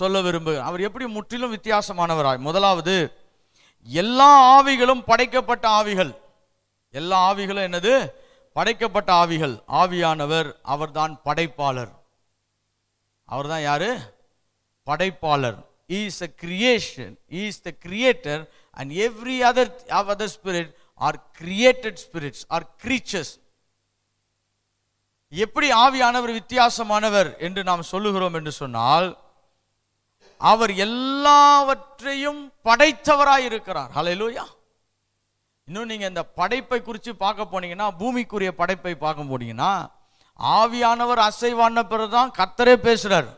சொல்ல விரும்புகிறேன். அவர் எப்படி முற்றிலும் வித்தியாசமானவராய்? முதலாவது எல்லா ஆவிகளும் படைக்கப்பட்ட ஆவிகள். எல்லா ஆவிகளும் என்னது? படைக்கப்பட்ட ஆவிகள். ஆவியானவர் அவர்தான் படைப்பாளர். அவர்தான் யாரு? படைப்பாளர். Is the creation is the creator and every other other spirit are created spirits are creatures எப்படி ஆவியானவர் வித்தியாசமானவர் என்று நாம் சொல்லுகிறோம் என்று சொன்னால் அவர் எல்லாவற்றையும் படைத்தவராய் இருக்கிறார் ஹalleluya இன்னும் நீங்க இந்த படைப்பை குறித்து பார்க்க போனீங்கன்னா பூமிக்குரிய படைப்பை பார்க்க போனீங்கன்னா ஆவியானவர் அசைவான பிறகுதான் கத்தரே பேசுறார்.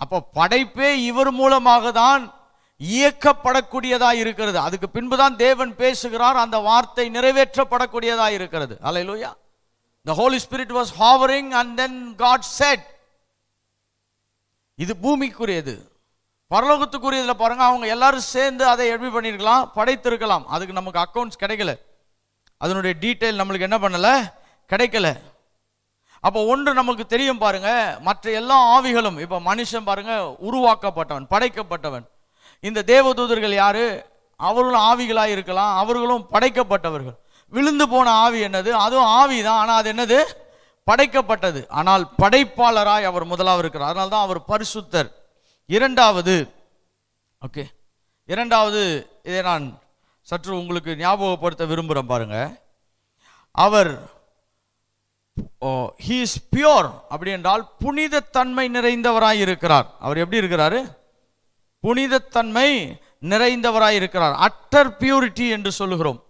அப்போ படைப்பே இவர் மூலமாக தான் இயக்கப்படக்கூடியதா இருக்கிறது. அதுக்கு பின்புதான் தேவன் பேசுகிறார் அந்த வார்த்தை நிறைவேற்றப்படக்கூடியதா இருக்கிறது. Hallelujah the Holy Spirit was hovering and then God said இது பூமிக்குரியது. பரலோகத்துக்குரியதுல பாருங்க அவங்க எல்லாரும் சேர்ந்து அதை எப்படி பண்ணியிருக்கலாம் படைத்திருக்கலாம். அதுக்கு நமக்கு அக்கௌண்ட்ஸ் கிடைக்கல. அதனுடைய டீட்டெயில் நம்மளுக்கு என்ன பண்ணலை? கிடைக்கல. அப்போ ஒன்று நமக்கு தெரியும் பாருங்க மற்ற எல்லா ஆவிகளும் இப்போ மனுஷன் பாருங்க உருவாக்கப்பட்டவன் படைக்கப்பட்டவன். இந்த தேவதூதர்கள் யாரு? அவர்களும் ஆவிகளாக இருக்கலாம் அவர்களும் படைக்கப்பட்டவர்கள். விழுந்து போன ஆவி என்னது? அதுவும் ஆவி தான் ஆனால் அது என்னது? படைக்கப்பட்டது. ஆனால் படைப்பாளராய் அவர் முதலாக இருக்கிறார். அதனால தான் அவர் பரிசுத்தர். இரண்டாவது ஓகே. இரண்டாவது இதை நான் சற்று உங்களுக்கு ஞாபகப்படுத்த விரும்புகிறேன் பாருங்க. அவர் ஹீ இஸ் பியோர் அப்படி என்றால் புனிதத்தன்மை நிறைந்தவராய் இருக்கிறார் அவர் எப்படி இருக்கிறாரு? புனிதத்தன்மை நிறைந்தவராய் இருக்கிறார் அட்டர் பியூரிட்டி என்று சொல்லுகிறோம்.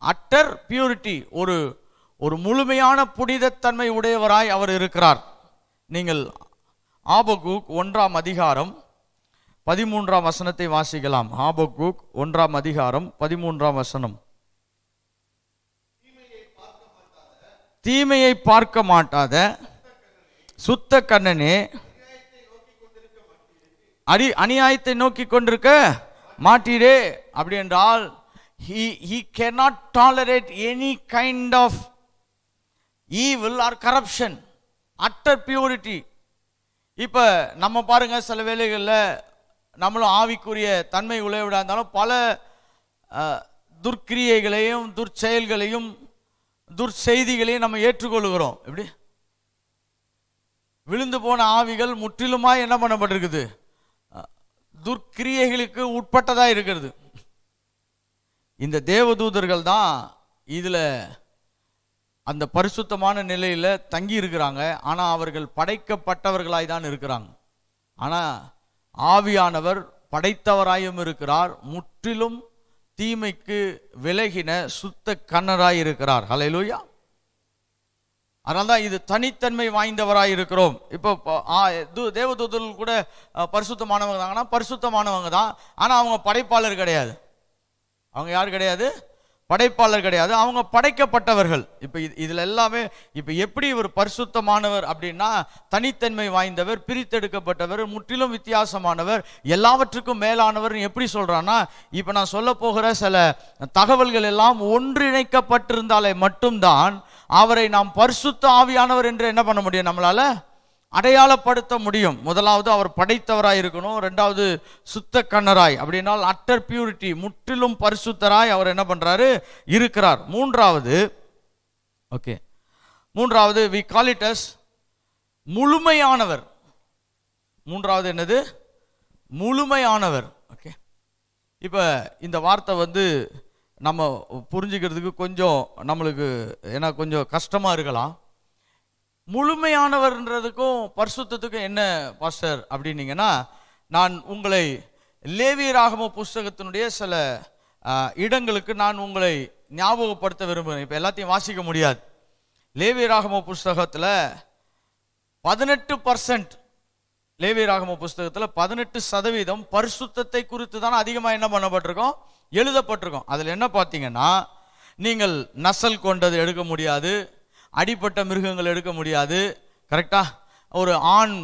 அட்டர் பியூரிட்டி ஒரு ஒரு முழுமையான புனிதத்தன்மை உடையவராய் அவர் இருக்கிறார். நீங்கள் ஆபகுக் ஒன்றாம் அதிகாரம் பதிமூன்றாம் வசனத்தை வாசிக்கலாம். ஆபகுக் ஒன்றாம் அதிகாரம் பதிமூன்றாம் வசனம். தீமையை பார்க்க மாட்டாத. சுத்த கண்ணனே. அடி அநியாயத்தை நோக்கி கொண்டிருக்க மாட்டீரே அப்படி என்றால் he he cannot tolerate any kind of evil or corruption utter purity இப்போ நம்ம பாருங்க சில வேளைகளில் நம்மளும் ஆவிக்குரிய தன்மை உழைவிடா இருந்தாலும் பல துர்க்கிரியைகளையும் துர்ச்செயல்களையும் துர்செய்திகளையும் நம்ம ஏற்றுக்கொள்கிறோம். எப்படி? விழுந்து போன ஆவிகள் முற்றிலுமாய் என்ன பண்ணப்பட்டிருக்குது? துர்கிரியைகளுக்கு துர்க்கிரியைகளுக்கு உட்பட்டதா இருக்கிறது. இந்த தேவதூதர்கள் தான் இதில் அந்த பரிசுத்தமான நிலையில் தங்கி இருக்கிறாங்க. ஆனால் அவர்கள் படைக்கப்பட்டவர்களாய் தான் இருக்கிறாங்க. ஆனால் ஆவியானவர் படைத்தவராயும் இருக்கிறார். முற்றிலும் தீமைக்கு விலகின சுத்த கண்ணராய் இருக்கிறார் ஹலையிலூயா அதனால தான் இது தனித்தன்மை வாய்ந்தவராக இருக்கிறோம் இப்போ ஆ, தேவதூதர்கள் கூட பரிசுத்தமானவங்க தாங்கன்னா பரிசுத்தமானவங்க தான். ஆனால் அவங்க படைப்பாளர் கிடையாது. அவங்க யார் கிடையாது? படைப்பாளர் கிடையாது. அவங்க படைக்கப்பட்டவர்கள். இப்போ இது இதில் எல்லாமே இப்போ எப்படி இவர் பரிசுத்தமானவர் அப்படின்னா தனித்தன்மை வாய்ந்தவர் பிரித்தெடுக்கப்பட்டவர் முற்றிலும் வித்தியாசமானவர் எல்லாவற்றுக்கும் மேலானவர் எப்படி சொல்கிறான்னா இப்போ நான் சொல்ல போகிற சில தகவல்கள் எல்லாம் ஒன்றிணைக்கப்பட்டிருந்தாலே மட்டும்தான் அவரை நாம் பரிசுத்த ஆவியானவர் என்று என்ன பண்ண முடியும் நம்மளால? அடையாளப்படுத்த முடியும். முதலாவது அவர் படைத்தவராய் இருக்கணும். ரெண்டாவது சுத்த கண்ணராய். அப்படின்னால் அட்டர் பியூரிட்டி முற்றிலும் பரிசுத்தராய் அவர் என்ன பண்ணுறாரு இருக்கிறார். மூன்றாவது ஓகே மூன்றாவது வி கால் இட் அஸ் முழுமையானவர். மூன்றாவது என்னது? முழுமையானவர். ஓகே இப்போ இந்த வார்த்தை வந்து நம்ம புரிஞ்சுக்கிறதுக்கு கொஞ்சம் நம்மளுக்கு ஏன்னா கொஞ்சம் கஷ்டமாக இருக்கலாம். முழுமையானவர்ன்றதுக்கும் பரிசுத்தத்துக்கும் என்ன பாஸ்டர்? அப்படின்னீங்கன்னா நான் உங்களை லேவியராகம புஸ்தகத்தினுடைய சில இடங்களுக்கு நான் உங்களை ஞாபகப்படுத்த விரும்புகிறேன். இப்போ எல்லாத்தையும் வாசிக்க முடியாது. லேவியராகம புஸ்தகத்தில் பதினெட்டு பர்சன்ட் லேவியராகம புஸ்தகத்தில் பதினெட்டு சதவீதம் பரிசுத்தத்தை குறித்து தான் அதிகமாக என்ன பண்ணப்பட்டிருக்கோம்? எழுதப்பட்டிருக்கோம். அதில் என்ன பார்த்தீங்கன்னா நீங்கள் நசல் கொண்டது எடுக்க முடியாது. அடிப்பட்ட மிருகங்கள் எடுக்க முடியாது. கரெக்டாக ஒரு ஆண்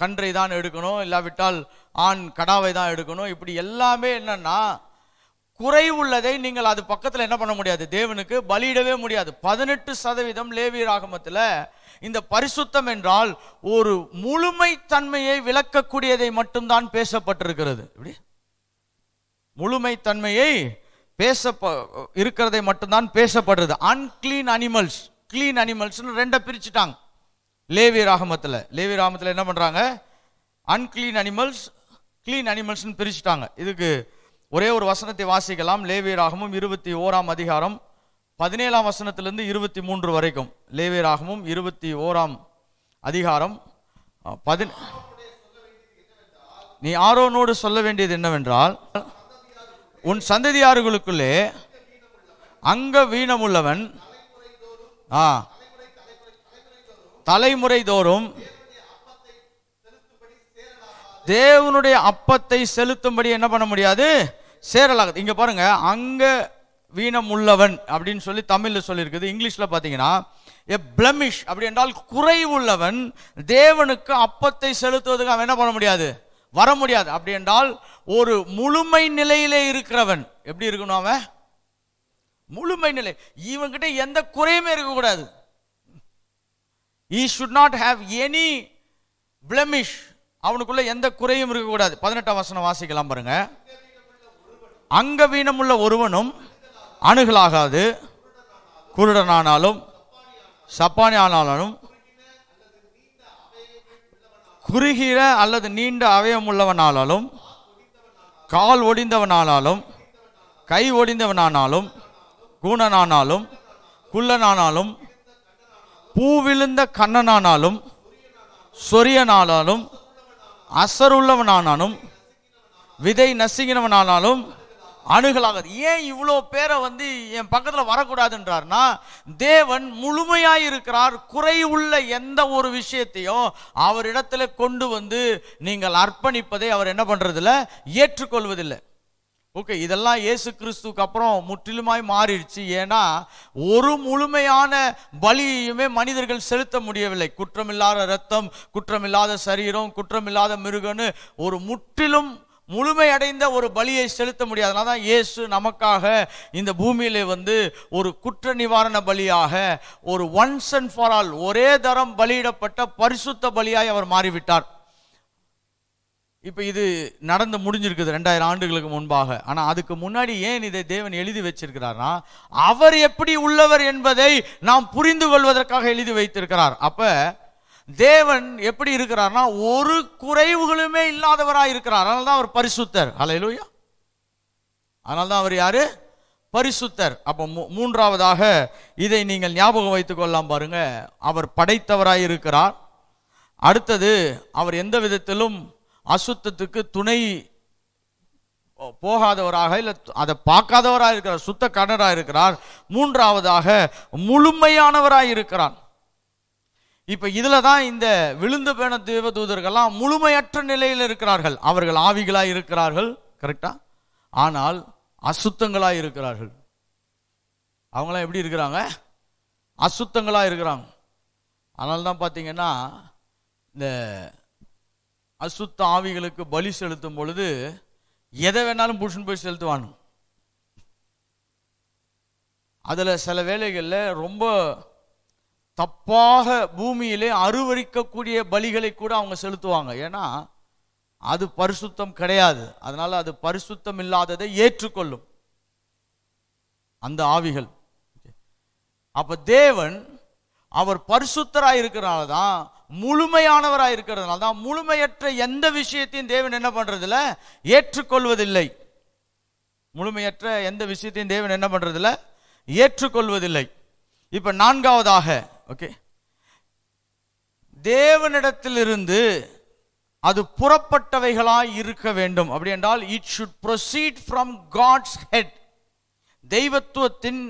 கன்றை தான் எடுக்கணும். இல்லாவிட்டால் ஆண் கடாவை தான் எடுக்கணும். இப்படி எல்லாமே என்னன்னா குறைவுள்ளதை நீங்கள் அது பக்கத்தில் என்ன பண்ண முடியாது. தேவனுக்கு பலியிடவே முடியாது. பதினெட்டு சதவீதம் லேவியர் ஆகமத்தில் இந்த பரிசுத்தம் என்றால் ஒரு முழுமை தன்மையை விளக்கக்கூடியதை மட்டும்தான் பேசப்பட்டிருக்கிறது. இப்படி முழுமை தன்மையை பேச இருக்கிறதை மட்டும்தான் பேசப்படுறது. அன்கிளீன் அனிமல்ஸ் கிளீன் அனிமல்ஸ்னு ரெண்டை பிரிச்சுட்டாங்க. லேவி ராகமத்தில். லேவி ராகமத்தில் என்ன பண்றாங்க? அன்கிளீன் அனிமல்ஸ் க்ளீன் அனிமல்ஸ்னு பிரிச்சுட்டாங்க. இதுக்கு ஒரே ஒரு வசனத்தை வாசிக்கலாம். லேவியராகமும் இருபத்தி ஓராம் அதிகாரம் பதினேழாம் வசனத்திலிருந்து இருபத்தி மூன்று வரைக்கும். லேவியராகமும் இருபத்தி ஓராம் அதிகாரம் அஹ், பதின நீ ஆரோனோடு சொல்ல வேண்டியது என்னவென்றால் உன் சந்ததியார்களுக்குள்ளே அங்க வீணமுள்ளவன் ஆ தலைமுறை தோறும் தேவனுடைய அப்பத்தை செலுத்தும்படி என்ன பண்ண முடியாது? சேரலாகுது. இங்க பாருங்க அங்க வீணம் உள்ளவன் அப்படின்னு சொல்லி தமிழ்ல சொல்லியிருக்குது. இங்கிலீஷ்ல பாத்தீங்கன்னா எ பிளமிஷ் அப்படி என்றால் குறைவுள்ளவன் தேவனுக்கு அப்பத்தை செலுத்துவதுக்கு அவன் என்ன பண்ண முடியாது? வர முடியாது. அப்படி என்றால் ஒரு முழுமை நிலையிலே இருக்கிறவன். எப்படி இருக்கணும் அவன்? முழுமை நிலை. இவன்கிட்ட எந்த குறையுமே இருக்கக்கூடாது. He should not have any blemish அவனுக்குள்ள எந்த குறையும் இருக்கக்கூடாது. பதினெட்டாம் வசனம் வாசிக்கலாம் பாருங்க. அங்க வீணமுள்ள ஒருவனும் அணுகலாகாது. குருடனானாலும் சப்பானி ஆனாலும் குறுகிற அல்லது நீண்ட அவயம் உள்ளவனாலும் கால் ஒடிந்தவனானாலும் கை ஒடிந்தவனானாலும் கூணனானாலும் குள்ளனானாலும் பூ விழுந்த கண்ணனானாலும் சொரியனானாலும் அசருள்ளவனானாலும் விதை நசுங்கினவனானாலும் அணுகலாகாது ஏன் இவ்வளோ பேரை வந்து என் பக்கத்தில் வரக்கூடாதுன்றார்னா தேவன் முழுமையாக இருக்கிறார் குறை உள்ள எந்த ஒரு விஷயத்தையும் அவரிடத்துல கொண்டு வந்து நீங்கள் அர்ப்பணிப்பதை அவர் என்ன பண்றதில்ல? ஏற்றுக்கொள்வதில்லை. ஓகே இதெல்லாம் இயேசு கிறிஸ்துக்கு அப்புறம் முற்றிலுமாய் மாறிடுச்சு. ஏன்னா ஒரு முழுமையான பலியுமே மனிதர்கள் செலுத்த முடியவில்லை. குற்றமில்லாத ரத்தம் குற்றமில்லாத சரீரம் குற்றமில்லாத மிருகன்னு ஒரு முற்றிலும் முழுமையடைந்த ஒரு பலியை செலுத்த முடியாது. அதனால தான் இயேசு நமக்காக இந்த பூமியிலே வந்து ஒரு குற்ற நிவாரண பலியாக ஒரு ஒன்ஸ் அண்ட் ஃபார் ஆல் ஒரே தரம் பலியிடப்பட்ட பரிசுத்த பலியாய் அவர் மாறிவிட்டார். இப்போ இது நடந்து முடிஞ்சிருக்குது ரெண்டாயிரம் ஆண்டுகளுக்கு முன்பாக. ஆனால் அதுக்கு முன்னாடி ஏன் இதை தேவன் எழுதி வச்சிருக்கிறார்னா அவர் எப்படி உள்ளவர் என்பதை நாம் புரிந்து கொள்வதற்காக எழுதி வைத்திருக்கிறார். அப்போ தேவன் எப்படி இருக்கிறார்னா ஒரு குறைவுகளுமே இல்லாதவராக இருக்கிறார். அதனால தான் அவர் பரிசுத்தர். அலையிலூயா அதனால தான் அவர் யாரு? பரிசுத்தர். அப்போ மூன்றாவதாக இதை நீங்கள் ஞாபகம் வைத்துக் கொள்ளலாம் பாருங்க. அவர் படைத்தவராய் இருக்கிறார். அடுத்தது அவர் எந்த விதத்திலும் அசுத்தத்துக்கு துணை போகாதவராக இல்லை அதை பார்க்காதவராக இருக்கிறார். சுத்த கடராக இருக்கிறார். மூன்றாவதாக முழுமையானவராக இருக்கிறார். இப்போ இதில் தான் இந்த விழுந்த பேண தேவ தூதர்கள்லாம் முழுமையற்ற நிலையில் இருக்கிறார்கள். அவர்கள் ஆவிகளாக இருக்கிறார்கள் கரெக்டா ஆனால் அசுத்தங்களாக இருக்கிறார்கள். அவங்களாம் எப்படி இருக்கிறாங்க? அசுத்தங்களாக இருக்கிறாங்க. அதனால தான் பார்த்தீங்கன்னா இந்த அசுத்த ஆவிகளுக்கு பலி செலுத்தும் பொழுது எதை வேணாலும் புருஷன் போய் செலுத்துவானு அதில் சில வேலைகளில் ரொம்ப தப்பாக பூமியிலே அருவரிக்கக்கூடிய பலிகளை கூட அவங்க செலுத்துவாங்க. ஏன்னா அது பரிசுத்தம் கிடையாது. அதனால அது பரிசுத்தம் இல்லாததை ஏற்றுக்கொள்ளும். அந்த ஆவிகள். அப்ப தேவன் அவர் பரிசுத்தராய் இருக்கிறனால தான் முழுமையானவராய் இருக்கிறதுனால தான் முழுமையற்ற எந்த விஷயத்தையும் தேவன் என்ன பண்றதில்ல? ஏற்றுக்கொள்வதில்லை. முழுமையற்ற எந்த விஷயத்தையும் தேவன் என்ன பண்றதில்ல? ஏற்றுக்கொள்வதில்லை. இப்ப நான்காவதாக ஓகே தேவனிடத்திலிருந்து அது புறப்பட்டவைகளாய் இருக்க வேண்டும். அப்படி என்றால் it should proceed from God's head தெய்வத்துவத்தின்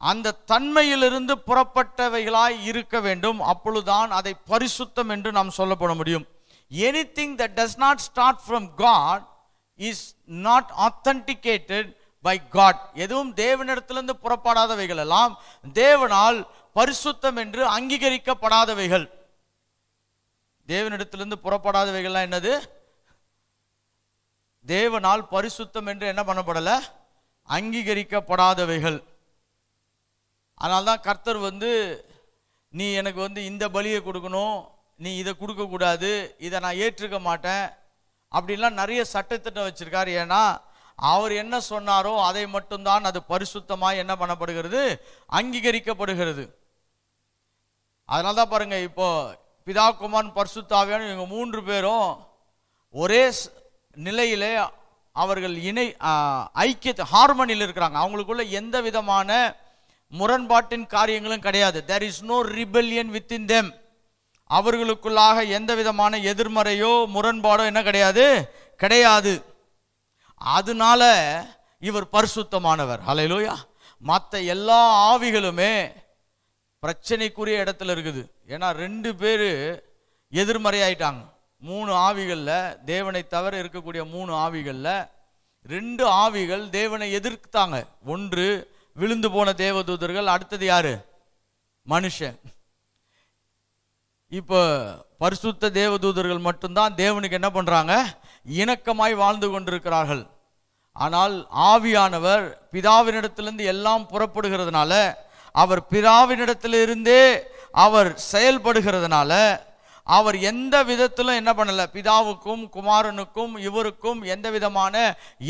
அந்த தன்மையிலிருந்து புறப்பட்டவைகளாய் இருக்க வேண்டும். அப்பொழுதுதான் அதை பரிசுத்தம் என்று நாம் சொல்லப்பட முடியும். Anything that does not start from God is not authenticated by God எதுவும் தேவனிடத்திலிருந்து புறப்படாதவைகள் எல்லாம் தேவனால் பரிசுத்தம் என்று அங்கீகரிக்கப்படாதவைகள். தேவனிடத்திலிருந்து புறப்படாதவைகள்லாம் என்னது? தேவனால் பரிசுத்தம் என்று என்ன பண்ணப்படலை? அங்கீகரிக்கப்படாதவைகள். அதனால்தான் கர்த்தர் வந்து நீ எனக்கு வந்து இந்த பலியை கொடுக்கணும் நீ இதை கொடுக்கக்கூடாது இதை நான் ஏற்றுக்க மாட்டேன் அப்படின்லாம் நிறைய சட்டத்திட்டம் வச்சுருக்காரு. ஏன்னா அவர் என்ன சொன்னாரோ அதை மட்டும்தான் அது பரிசுத்தமாக என்ன பண்ணப்படுகிறது? அங்கீகரிக்கப்படுகிறது. அதனால தான் பாருங்கள் இப்போ பிதா குமார் பரிசுத்தாவியான இவங்க மூன்று பேரும் ஒரே நிலையிலே அவர்கள் இணை ஐக்கியத்தை ஹார்மனியில் இருக்கிறாங்க. அவங்களுக்குள்ள எந்த விதமான முரண்பாட்டின் காரியங்களும் கிடையாது. There is no rebellion within them அவர்களுக்குள்ளாக எந்த விதமான எதிர்மறையோ முரண்பாடோ என்ன கிடையாது? கிடையாது. அதனால இவர் பரிசுத்தமானவர். ஹalleluya மற்ற எல்லா ஆவிகளுமே பிரச்சனைக்குரிய இடத்துல இருக்குது. ஏன்னா ரெண்டு பேர் எதிர்மறையாயிட்டாங்க. மூணு ஆவிகளில் தேவனை தவிர இருக்கக்கூடிய மூணு ஆவிகளில் ரெண்டு ஆவிகள் தேவனை எதிர்த்தாங்க. ஒன்று விழுந்து போன தேவதூதர்கள் அடுத்தது யாரு? மனுஷன். இப்போ பரிசுத்த தேவதூதர்கள் மட்டும்தான் தேவனுக்கு என்ன பண்றாங்க? இணக்கமாய் வாழ்ந்து கொண்டிருக்கிறார்கள். ஆனால் ஆவியானவர் பிதாவினிடத்திலிருந்து எல்லாம் புறப்படுகிறதுனால அவர் பிதாவினிடத்திலிருந்தே அவர் செயல்படுகிறதுனால அவர் எந்த விதத்திலும் என்ன பண்ணல? பிதாவுக்கும் குமாரனுக்கும் இவருக்கும் எந்த விதமான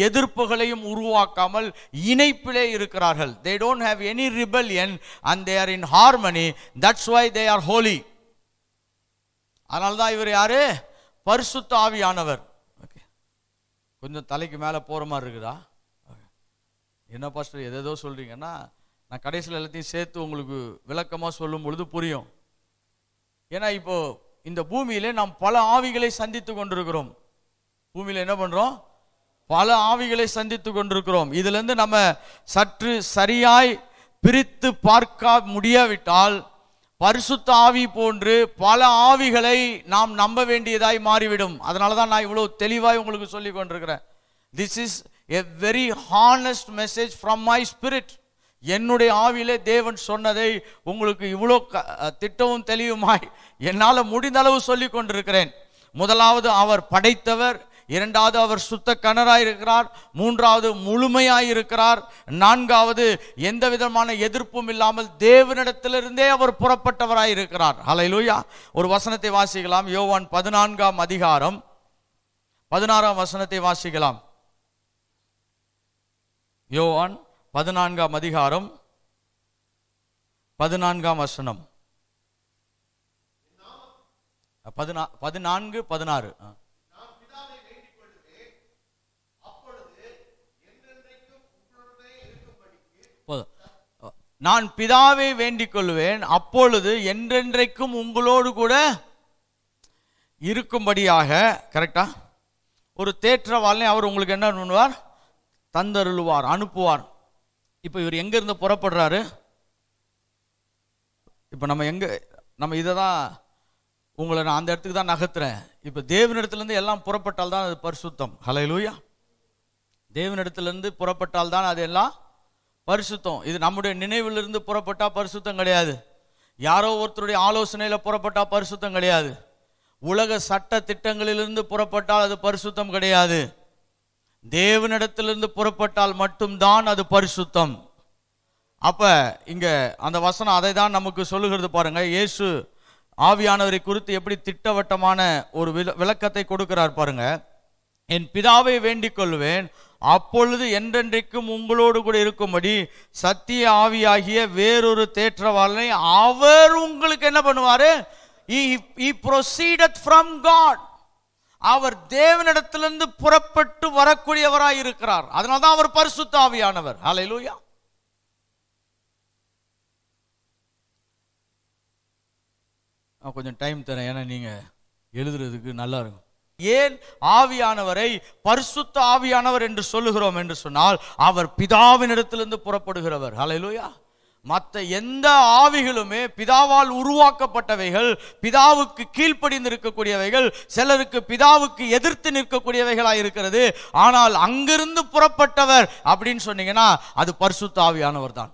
எதிர்ப்புகளையும் உருவாக்காமல் இணைப்பிலே இருக்கிறார்கள். They don't have any rebellion and they are in harmony that's why they are holy அதனால தான் இவர் யாரு? பரிசுத்த ஆவியானவர். ஓகே கொஞ்சம் தலைக்கு மேலே போகிற மாதிரி இருக்குதா? என்ன பாஸ்டர் எதேதோ சொல்றீங்கன்னா நான் கடைசியில் எல்லாத்தையும் சேர்த்து உங்களுக்கு விளக்கமாக சொல்லும் பொழுது புரியும். ஏன்னா இப்போது இந்த பூமியிலே நாம் பல ஆவிகளை சந்தித்து கொண்டிருக்கிறோம். பூமியில் என்ன பண்ணுறோம் பல ஆவிகளை சந்தித்து கொண்டிருக்கிறோம். இதுலேருந்து நம்ம சற்று சரியாய் பிரித்து பார்க்க முடியாவிட்டால் பரிசுத்த ஆவி போன்று பல ஆவிகளை நாம் நம்ப வேண்டியதாய் மாறிவிடும். அதனால தான் நான் இவ்வளோ தெளிவாய் உங்களுக்கு சொல்லி கொண்டிருக்கிறேன். This is a very honest message from my spirit என்னுடைய ஆவிலே தேவன் சொன்னதை உங்களுக்கு இவ்வளோ க- திட்டமும் தெளிவுமாய் என்னால் முடிந்த அளவு சொல்லி கொண்டிருக்கிறேன். முதலாவது அவர் படைத்தவர் இரண்டாவது அவர் சுத்த கணராய் இருக்கிறார் மூன்றாவது முழுமையாய் இருக்கிறார் நான்காவது எந்த விதமான எதிர்ப்பும் இல்லாமல் தேவனிடத்திலிருந்தே அவர் புறப்பட்டவராய் இருக்கிறார் ஹalleluya. ஒரு வசனத்தை வாசிக்கலாம். யோவான் பதினான்காம் அதிகாரம். பதினாறாம் வசனத்தை வாசிக்கலாம். யோவான் பதினான்காம் அதிகாரம் பதினான்காம் வசனம். பதினா பதினான்கு பதினாறு. நான் பிதாவை வேண்டிக் கொள்வேன் அப்பொழுது என்றென்றைக்கும் உங்களோடு கூட இருக்கும்படியாக கரெக்டா ஒரு தேற்றவாளனை அவர் உங்களுக்கு என்ன பண்ணுவார்? தந்தருளுவார் அனுப்புவார். இப்போ இவர் எங்கேருந்து புறப்படுறாரு? இப்போ நம்ம எங்கே நம்ம இதை தான் உங்களை நான் அந்த இடத்துக்கு தான் நகர்த்துறேன். இப்போ தேவனிடத்துலேருந்து எல்லாம் புறப்பட்டால் தான் அது பரிசுத்தம். ஹலை லூயா தேவனிடத்துலேருந்து புறப்பட்டால் தான் அது எல்லாம் பரிசுத்தம். இது நம்முடைய நினைவிலிருந்து புறப்பட்டால் பரிசுத்தம் கிடையாது. யாரோ ஒருத்தருடைய ஆலோசனையில் புறப்பட்டால் பரிசுத்தம் கிடையாது. உலக சட்ட திட்டங்களிலிருந்து புறப்பட்டால் அது பரிசுத்தம் கிடையாது. தேவனிடத்திலிருந்து புறப்பட்டால் மட்டும்தான் அது பரிசுத்தம். அப்ப இங்க அந்த வசனம் அதை தான் நமக்கு சொல்லுகிறது பாருங்க. இயேசு ஆவியானவரை குறித்து எப்படி திட்டவட்டமான ஒரு விள- விளக்கத்தை கொடுக்கிறார் பாருங்க. என் பிதாவை வேண்டிக் கொள்வேன் அப்பொழுது என்றென்றைக்கும் உங்களோடு கூட இருக்கும்படி சத்திய ஆவியாகிய வேறொரு தேற்றவாளனை அவர் உங்களுக்கு என்ன பண்ணுவாரு? He he proceeded அவர் தேவனிடத்திலிருந்து புறப்பட்டு வரக்கூடியவராய் இருக்கிறார். அதனால தான் அவர் பரிசுத்த ஆவியானவர். ஹalleluya நான் கொஞ்சம் டைம் தரேன். ஏன்னா நீங்க எழுதுறதுக்கு நல்லா இருக்கும். ஏன் ஆவியானவரை பரிசுத்த ஆவியானவர் என்று சொல்லுகிறோம் என்று சொன்னால் அவர் பிதாவினிடத்திலிருந்து புறப்படுகிறவர். ஹalleluya மற்ற எந்த ஆவிகளுமே பிதாவால் உருவாக்கப்பட்டவைகள் பிதாவுக்கு கீழ்ப்படிந்து இருக்கக்கூடியவைகள் சிலருக்கு பிதாவுக்கு எதிர்த்து நிற்கக்கூடியவைகளாக இருக்கிறது. ஆனால் அங்கிருந்து புறப்பட்டவர் அப்படின்னு சொன்னீங்கன்னா அது பரிசுத்த ஆவியானவர் தான்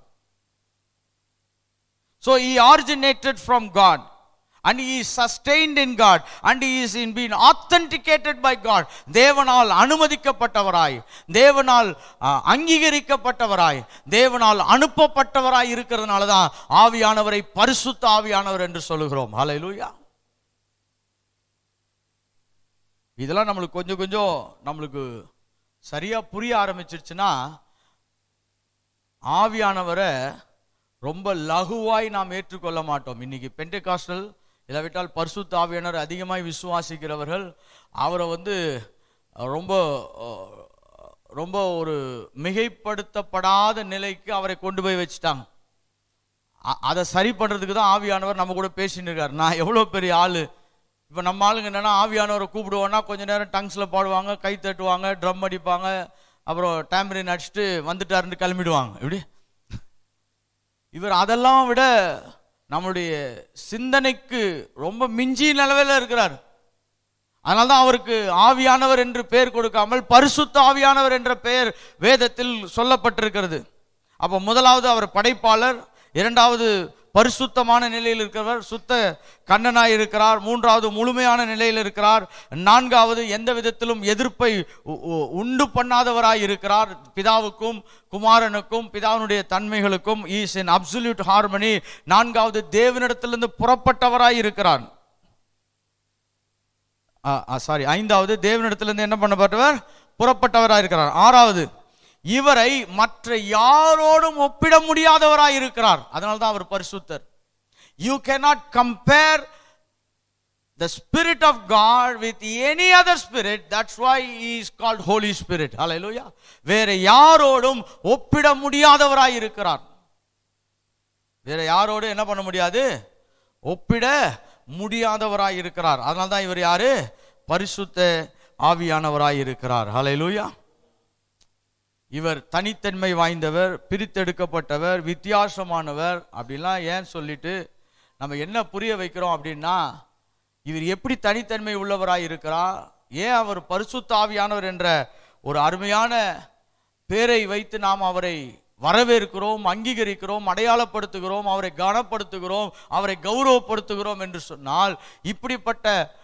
so he from from and he sustained in God and is in been authenticated by God தேவனால் அனுமதிக்கப்பட்டவராய். தேவனால் அங்கீகரிக்கப்பட்டவராய். தேவனால் அனுப்பப்பட்டவராய் இருக்கிறதுனால தான் ஆவியானவரை பரிசுத்த ஆவியானவர் என்று சொல்லுகிறோம். ஹalleluya இதெல்லாம் நம்மளுக்கு கொஞ்சம் கொஞ்சம் நம்மளுக்கு சரியாக புரிய ஆரம்பிச்சிருச்சுன்னா ஆவியானவரை ரொம்ப லகுவாய் நாம் ஏற்றுக்கொள்ள மாட்டோம். இன்னைக்கு பெண்டகாஸ்டல் இல்லாவிட்டால் பர்சு தாவியனர் அதிகமாய் விசுவாசிக்கிறவர்கள் அவரை வந்து ரொம்ப ரொம்ப ஒரு மிகைப்படுத்தப்படாத நிலைக்கு அவரை கொண்டு போய் வச்சுட்டாங்க. அதை சரி பண்ணுறதுக்கு தான் ஆவியானவர் நம்ம கூட பேசின்னு இருக்காரு. நான் எவ்வளோ பெரிய ஆள். இப்போ நம்ம ஆளுங்க என்னென்னா ஆவியானவரை கூப்பிடுவோன்னா கொஞ்ச நேரம் டங்ஸில் பாடுவாங்க கை தட்டுவாங்க ட்ரம் அடிப்பாங்க அப்புறம் டேம்பரின் அடிச்சுட்டு வந்துட்டாருன்னு கிளம்பிடுவாங்க. இப்படி இவர் அதெல்லாம் விட நம்முடைய சிந்தனைக்கு ரொம்ப மிஞ்சிய நிலவில் இருக்கிறார். அதனால தான் அவருக்கு ஆவியானவர் என்று பெயர் கொடுக்காமல் பரிசுத்த ஆவியானவர் என்ற பெயர் வேதத்தில் சொல்லப்பட்டிருக்கிறது. அப்போ முதலாவது அவர் படைப்பாளர் இரண்டாவது பரிசுத்தமான நிலையில் இருக்கிறவர் சுத்த கண்ணனாய் இருக்கிறார் மூன்றாவது முழுமையான நிலையில் இருக்கிறார் நான்காவது எந்த விதத்திலும் எதிர்ப்பை உண்டு பண்ணாதவராய் இருக்கிறார். பிதாவுக்கும் குமாரனுக்கும் பிதாவினுடைய தன்மைகளுக்கும் ஈஸ் இன் அப்சல்யூட் ஹார்மனி நான்காவது தேவனிடத்திலிருந்து புறப்பட்டவராய் இருக்கிறார். சாரி ஐந்தாவது தேவனிடத்திலிருந்து என்ன பண்ணப்பட்டவர்? புறப்பட்டவராக இருக்கிறார். ஆறாவது இவரை மற்ற யாரோடும் ஒப்பிட முடியாதவராய் இருக்கிறார். அதனால்தான் அவர் பரிசுத்தர். You cannot compare the Spirit of God with any other spirit that's why is called Holy Spirit spirit. லூயா வேற யாரோடும் ஒப்பிட முடியாதவராய் இருக்கிறார். வேற யாரோடு என்ன பண்ண முடியாது? ஒப்பிட முடியாதவராய் இருக்கிறார். அதனால தான் இவர் யாரு? பரிசுத்த ஆவியானவராய் இருக்கிறார். ஹalleluya இவர் தனித்தன்மை வாய்ந்தவர் பிரித்தெடுக்கப்பட்டவர் வித்தியாசமானவர் அப்படிலாம் ஏன் சொல்லிட்டு நம்ம என்ன புரிய வைக்கிறோம் அப்படின்னா இவர் எப்படி தனித்தன்மை உள்ளவராக இருக்கிறார்? ஏன் அவர் பரிசுத்தாவியானவர் என்ற ஒரு அருமையான பேரை வைத்து நாம் அவரை வரவேற்கிறோம் அங்கீகரிக்கிறோம் அடையாளப்படுத்துகிறோம் அவரை கனப்படுத்துகிறோம் அவரை கௌரவப்படுத்துகிறோம் என்று சொன்னால் இப்படிப்பட்ட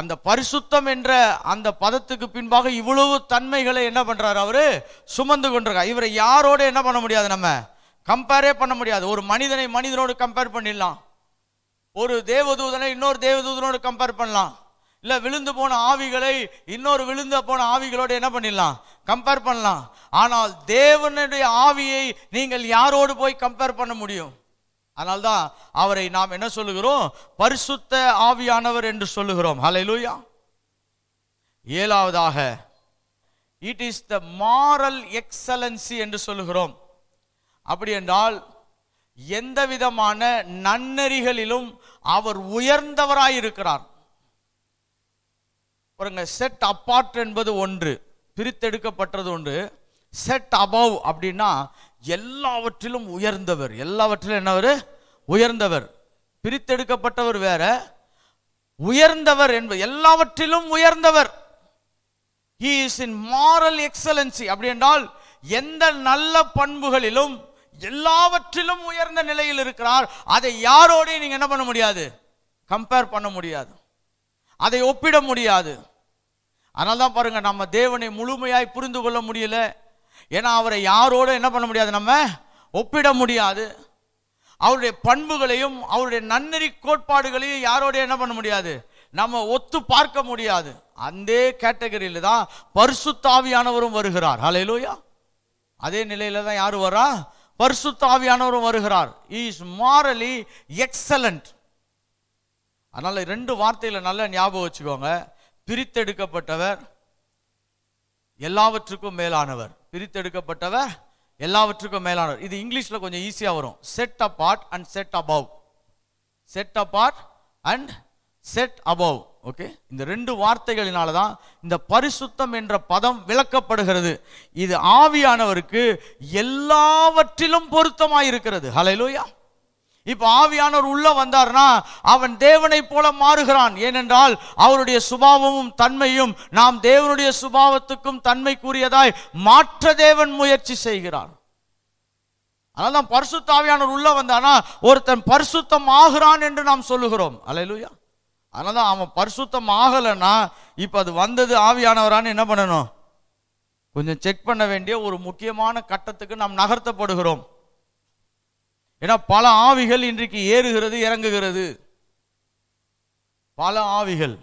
அந்த பரிசுத்தம் என்ற அந்த பதத்துக்கு பின்பாக இவ்வளவு தன்மைகளை என்ன பண்றாரு அவரு? சுமந்து கொண்டிருக்கார். இவரை யாரோட என்ன பண்ண முடியாது நம்ம? கம்பேரே பண்ண முடியாது. ஒரு மனிதனை மனிதனோடு கம்பேர் பண்ணிடலாம். ஒரு தேவதூதனை இன்னொரு தேவதூதனோடு கம்பேர் பண்ணலாம். இல்ல விழுந்து போன ஆவிகளை இன்னொரு விழுந்து போன ஆவிகளோடு என்ன பண்ணிடலாம்? கம்பேர் பண்ணலாம். ஆனால் தேவனுடைய ஆவியை நீங்கள் யாரோடு போய் கம்பேர் பண்ண முடியும்? அதனால்தான் அவரை நாம் என்ன சொல்லுகிறோம்? பரிசுத்த ஆவியானவர் என்று சொல்லுகிறோம். ஹalleluya ஏழாவதாக it is the moral excellency என்று சொல்லுகிறோம். அப்படி என்றால் எந்த விதமான நன்னெறிகளிலும் அவர் உயர்ந்தவராயிருக்கிறார் பாருங்க செட் அப்பார்ட் என்பது ஒன்று பிரித்தெடுக்கப்பட்டது ஒன்று. செட் அபவ் அப்படின்னா எல்லாவற்றிலும் உயர்ந்தவர். எல்லாவற்றிலும் என்னவர்? உயர்ந்தவர். பிரித்தெடுக்கப்பட்டவர் வேற. உயர்ந்தவர் என்பது எல்லாவற்றிலும் உயர்ந்தவர். He is in moral excellency அப்படி என்றால் எந்த நல்ல பண்புகளிலும் எல்லாவற்றிலும் உயர்ந்த நிலையில் இருக்கிறார். அதை யாரோடையும் நீங்க என்ன பண்ண முடியாது? கம்பேர் பண்ண முடியாது. அதை ஒப்பிட முடியாது. அதனால தான் பாருங்க நம்ம தேவனை முழுமையாய் புரிந்து கொள்ள முடியல. ஏன்னா அவரை யாரோட என்ன பண்ண முடியாது நம்ம? ஒப்பிட முடியாது. அவருடைய பண்புகளையும் அவருடைய நன்னெறி கோட்பாடுகளையும் யாரோட என்ன பண்ண முடியாது? நம்ம ஒத்து பார்க்க முடியாது. அந்த கேட்டகரியில தான் பரிசுத்தாவியானவரும் வருகிறார். ஹalleluya அதே நிலையில தான் யார் வரா? பரிசுத்தாவியானவரும் வருகிறார். இஸ் மாரலி எக்ஸலண்ட் அதனால ரெண்டு வார்த்தையில நல்லா ஞாபகம் வச்சுக்கோங்க. பிரித்தெடுக்கப்பட்டவர் எல்லாவற்றுக்கும் மேலானவர். பிரித்தெடுக்கப்பட்டவர் எல்லாவற்றுக்கும் மேலானவர். இது இங்கிலீஷ்ல கொஞ்சம் ஈஸியாக வரும். Set apart and set above set apart and set above okay இந்த ரெண்டு வார்த்தைகளினால தான் இந்த பரிசுத்தம் என்ற பதம் விளக்கப்படுகிறது. இது ஆவியானவருக்கு எல்லாவற்றிலும் பொருத்தமாய் இருக்கிறது ஹalleluya இப்ப ஆவியானவர் உள்ள வந்தார்னா அவன் தேவனை போல மாறுகிறான். ஏனென்றால் அவருடைய சுபாவமும் தன்மையும் நாம் தேவனுடைய சுபாவத்துக்கும் தன்மைக்குரியதாய் மாற்ற தேவன் முயற்சி செய்கிறான் அதனால தான் பரிசுத்த ஆவியானவர் உள்ள வந்தானா ஒருத்தன் பரிசுத்தம் ஆகிறான் என்று நாம் சொல்லுகிறோம். அல்லேலூயா. அதனால தான் அவன் பரிசுத்தம் ஆகலைன்னா இப்போ அது வந்தது ஆவியானவரான்னு என்ன பண்ணணும்? கொஞ்சம் செக் பண்ண வேண்டிய ஒரு முக்கியமான கட்டத்துக்கு நாம் நகர்த்தப்படுகிறோம். ஏன்னா பல ஆவிகள் இன்றைக்கு ஏறுகிறது இறங்குகிறது. பல ஆவிகள்.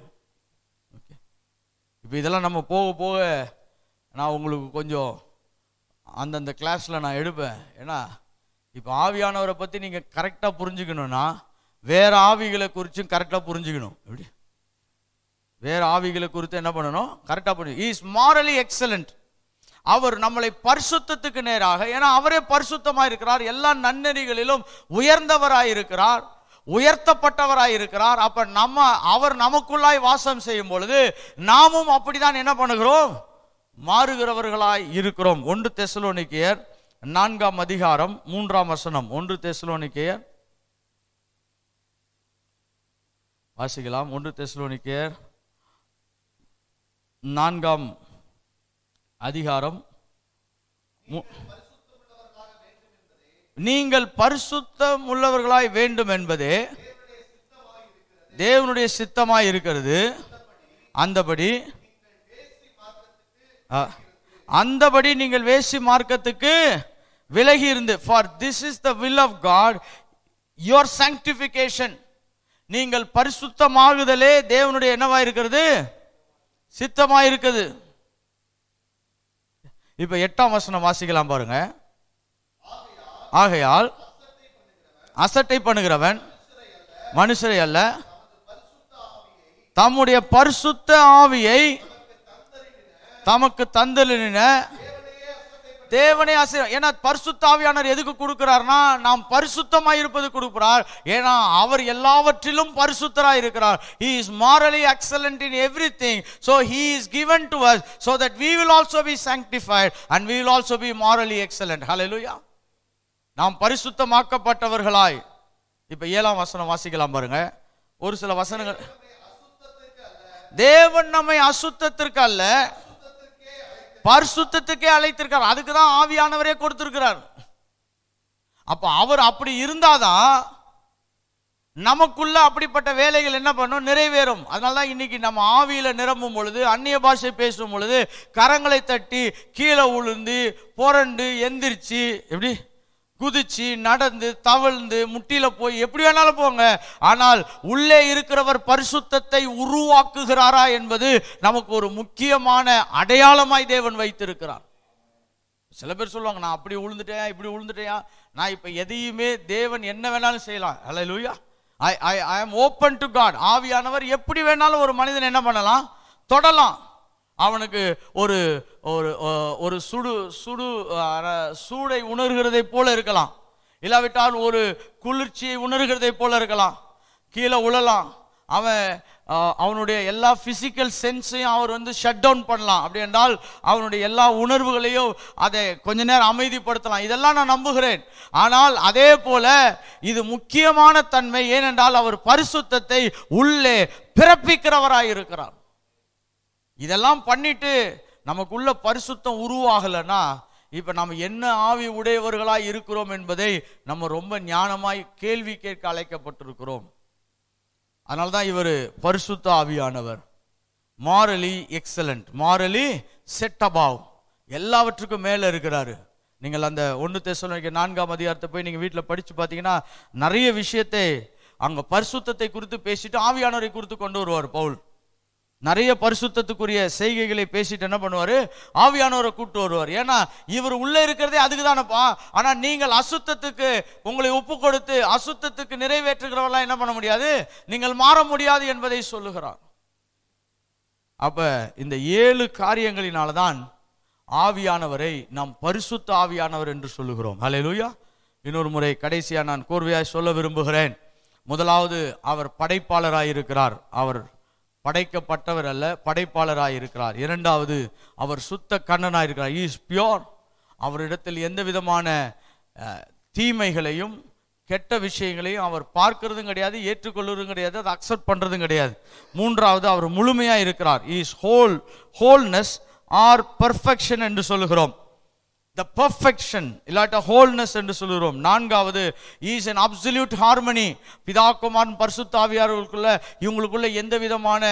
இப்போ இதெல்லாம் நம்ம போக போக நான் உங்களுக்கு கொஞ்சம் அந்தந்த கிளாஸில் நான் எடுப்பேன். ஏன்னா இப்போ ஆவியானவரை பற்றி நீங்கள் கரெக்டாக புரிஞ்சுக்கணும்னா வேறு ஆவிகளை குறித்தும் கரெக்டாக புரிஞ்சுக்கணும். எப்படி? வேறு ஆவிகளை குறித்து என்ன பண்ணணும்? கரெக்டாக புரிஞ்சு இஸ் மாரலி எக்ஸலண்ட் அவர் நம்மளை பரிசுத்தத்துக்கு நேராக ஏன்னா அவரே பரிசுத்தமாக இருக்கிறார் எல்லா நன்னெறிகளிலும் உயர்ந்தவராய் இருக்கிறார் உயர்த்தப்பட்டவராய் இருக்கிறார் அப்ப நம்ம அவர் நமக்குள்ளாய் வாசம் செய்யும் பொழுது நாமும் அப்படிதான் என்ன பண்ணுகிறோம்? மாறுகிறவர்களாய் இருக்கிறோம். ஒன்று தெசலோனிக்கையர் நான்காம் அதிகாரம் மூன்றாம் வசனம். ஒன்று தெசலோனிக்கையர். வாசிக்கலாம். ஒன்று தெசலோனிக்கையர் நான்காம் அதிகாரம் மு- நீங்கள் பரிசுத்தம் உள்ளவர்களாய் வேண்டும் என்பதே தேவனுடைய சித்தமாய் இருக்கிறது. அந்தபடி அந்தபடி நீங்கள் வேசி மார்க்கத்துக்கு விலகி இருந்து for this is the will of God your sanctification நீங்கள் பரிசுத்தமாகுதலே தேவனுடைய என்னவா இருக்கிறது சித்தமா இருக்குது இப்போ எட்டாம் வசனம் வாசிக்கலாம் பாருங்க. ஆகையால் அசட்டை பண்ணுகிறவன் மனுஷரை அல்ல தம்முடைய பரிசுத்த ஆவியை தமக்கு தந்தலின தேவனே ஆசீர்வாதம். ஏன்னா பரிசுத்தாவியானவர் எதுக்கு கொடுக்கிறார்னா நாம் பரிசுத்தமாக இருப்பது கொடுக்கிறார். ஏன்னா அவர் எல்லாவற்றிலும் பரிசுத்தராக இருக்கிறார். He is morally morally in everything so he is given to us so that we will also be sanctified and we will also be morally excellent hallelujah. நாம் பரிசுத்தமாக்கப்பட்டவர்களாய். இப்போ ஏழாம் வசனம் வாசிக்கலாம் பாருங்க. ஒரு சில வசனங்கள். தேவன் நம்மை அசுத்தத்திற்கு அல்ல. பரிசுத்தத்துக்கே அழைத்திருக்கார் அதுக்கு தான் ஆவியானவரே கொடுத்திருக்கிறார். அப்ப அவர் அப்படி இருந்தாதான் நமக்குள்ள அப்படிப்பட்ட வேலைகள் என்ன பண்ணும்? நிறைவேறும். அதனால தான் இன்னைக்கு நம்ம ஆவியில நிரம்பும் பொழுது அந்நிய பாஷை பேசும் பொழுது கரங்களை தட்டி கீழே உளுந்து புரண்டு எந்திரிச்சு எப்படி? குதிச்சு நடந்து தவழ்ந்து முட்டியில போய் எப்படி வேணாலும் போங்க. ஆனால் உள்ளே இருக்கிறவர் பரிசுத்தத்தை உருவாக்குகிறாரா என்பது நமக்கு ஒரு முக்கியமான அடையாளமாய் தேவன் வைத்திருக்கிறார். சில பேர் சொல்லுவாங்க நான் அப்படி உழுந்துட்டேன் இப்படி உழுந்துட்டேன். நான் இப்ப எதையுமே தேவன் என்ன வேணாலும் செய்யலாம். அல்ல லூயா I I I am open to God ஆவியானவர் எப்படி வேணாலும் ஒரு மனிதன் என்ன பண்ணலாம்? தொடலாம். அவனுக்கு ஒரு ஒரு ஒரு சுடு சுடு சூடை உணர்கிறதை போல இருக்கலாம். இல்லாவிட்டால் ஒரு குளிர்ச்சியை உணர்கிறதை போல இருக்கலாம். கீழே உழலாம். அவன் அவனுடைய எல்லா பிசிக்கல் சென்ஸையும் அவர் வந்து ஷட் டவுன் பண்ணலாம். அப்படி என்றால் அவனுடைய எல்லா உணர்வுகளையும் அதை கொஞ்ச நேரம் அமைதிப்படுத்தலாம். இதெல்லாம் நான் நம்புகிறேன். ஆனால் அதே போல இது முக்கியமான தன்மை. ஏனென்றால் அவர் பரிசுத்தத்தை உள்ளே பிறப்பிக்கிறவராய் இருக்கிறார் இதெல்லாம் பண்ணிட்டு நமக்குள்ள பரிசுத்தம் உருவாகலைன்னா இப்போ நம்ம என்ன ஆவி உடையவர்களாய் இருக்கிறோம் என்பதை நம்ம ரொம்ப ஞானமாய் கேள்வி கேட்க அழைக்கப்பட்டிருக்கிறோம். அதனால்தான் இவர் பரிசுத்த ஆவியானவர். Morally excellent morally set above எல்லாவற்றுக்கும் மேலே இருக்கிறாரு. நீங்கள் அந்த ஒன்று தேசம் நான்காம் அதிகாரத்தை போய் நீங்கள் வீட்டில் படித்து பார்த்தீங்கன்னா நிறைய விஷயத்தை அங்கே பரிசுத்தத்தை குறித்து பேசிட்டு ஆவியானவரை குறித்து கொண்டு வருவார் பவுல். நிறைய பரிசுத்தத்துக்குரிய செய்கைகளை பேசிட்டு என்ன பண்ணுவார்? ஆவியானவரை கூட்டு வருவார். ஏன்னா இவர் உள்ளே இருக்கிறதே அதுக்கு தானப்பா ஆனால் நீங்கள் அசுத்தத்துக்கு உங்களை ஒப்பு கொடுத்து அசுத்தத்துக்கு நிறைவேற்றுகிறவெல்லாம் என்ன பண்ண முடியாது? நீங்கள் மாற முடியாது என்பதை சொல்லுகிறார். அப்போ இந்த ஏழு காரியங்களினால தான் ஆவியானவரை நாம் பரிசுத்த ஆவியானவர் என்று சொல்லுகிறோம். ஹalleluya. இன்னொரு முறை கடைசியாக நான் கோர்வையாய் சொல்ல விரும்புகிறேன். முதலாவது அவர் படைப்பாளராக இருக்கிறார் அவர் படைக்கப்பட்டவர் அல்ல படைப்பாளராக இருக்கிறார். இரண்டாவது அவர் சுத்த கண்ணனாக இருக்கிறார். இஸ் பியோர் அவரிடத்தில் எந்த விதமான தீமைகளையும் கெட்ட விஷயங்களையும் அவர் பார்க்கறதும் கிடையாது ஏற்றுக்கொள்வதும் கிடையாது அதை அக்செப்ட் பண்ணுறதும் கிடையாது. மூன்றாவது அவர் முழுமையாக இருக்கிறார். Is whole wholeness or perfection என்று சொல்லுகிறோம். த பர்ஃபெக்ஷன் இல்லாட்ட ஹோல்னஸ் என்று சொல்லுகிறோம். நான்காவது ஈஸ் அன் அப்சல்யூட் ஹார்மனி பிதா குமாரன் இவங்களுக்குள்ள எந்த விதமான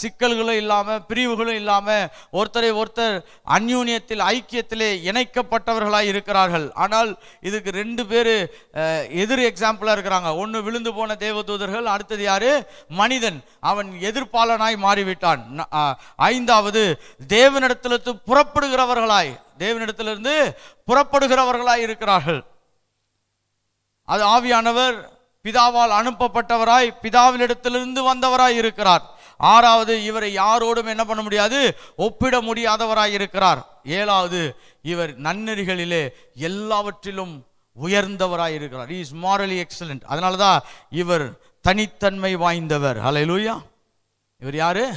சிக்கல்களும் இல்லாம பிரிவுகளும் இல்லாமல் ஒருத்தரை ஒருத்தர் அந்யூன்யத்தில் ஐக்கியத்திலே இணைக்கப்பட்டவர்களாய் இருக்கிறார்கள். ஆனால் இதுக்கு ரெண்டு பேர் எதிர் எக்ஸாம்பிளா இருக்கிறாங்க. ஒன்னு விழுந்து போன தேவதூதர்கள் அடுத்தது யாரு? மனிதன். அவன் எதிர்ப்பாளனாய் மாறிவிட்டான். ஐந்தாவது தேவனிடத்திலிருந்து புறப்படுகிறவர்களாய். தேவனிடத்திலிருந்து புறப்படுகிறவர்களாய் இருக்கிறார்கள். அது ஆவியானவர் பிதாவால் அனுப்பப்பட்டவராய் பிதாவினிடத்திலிருந்து வந்தவராய் இருக்கிறார். ஆறாவது இவரை யாரோடும் என்ன பண்ண முடியாது ஒப்பிட முடியாதவராய் இருக்கிறார். ஏழாவது இவர் நன்னெறிகளிலே எல்லாவற்றிலும் உயர்ந்தவராய் இருக்கிறார். இஸ் மாரலி எக்ஸலண்ட் அதனால தான் இவர் தனித்தன்மை வாய்ந்தவர். ஹalleluya இவர் யாரு?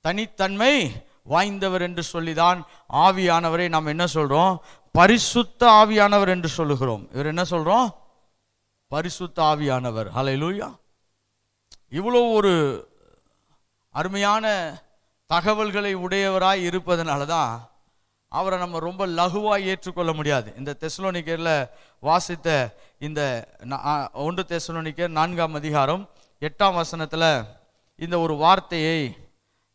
தனித்தன்மை வாய்ந்தவர் என்று சொல்லிதான் ஆவியானவரை நாம் என்ன சொல்றோம்? பரிசுத்த ஆவியானவர் என்று சொல்லுகிறோம். இவர் என்ன சொல்றோம்? பரிசுத்த ஆவியானவர். ஹalleluya இவ்வளோ ஒரு அருமையான தகவல்களை உடையவராய் இருப்பதனால தான் அவரை நம்ம ரொம்ப லகுவாக ஏற்றுக்கொள்ள முடியாது. இந்த தெசலோனிக்கரில் வாசித்த இந்த ஒன்று தெசலோனிக்கர் நான்காம் அதிகாரம் எட்டாம் வசனத்தில் இந்த ஒரு வார்த்தையை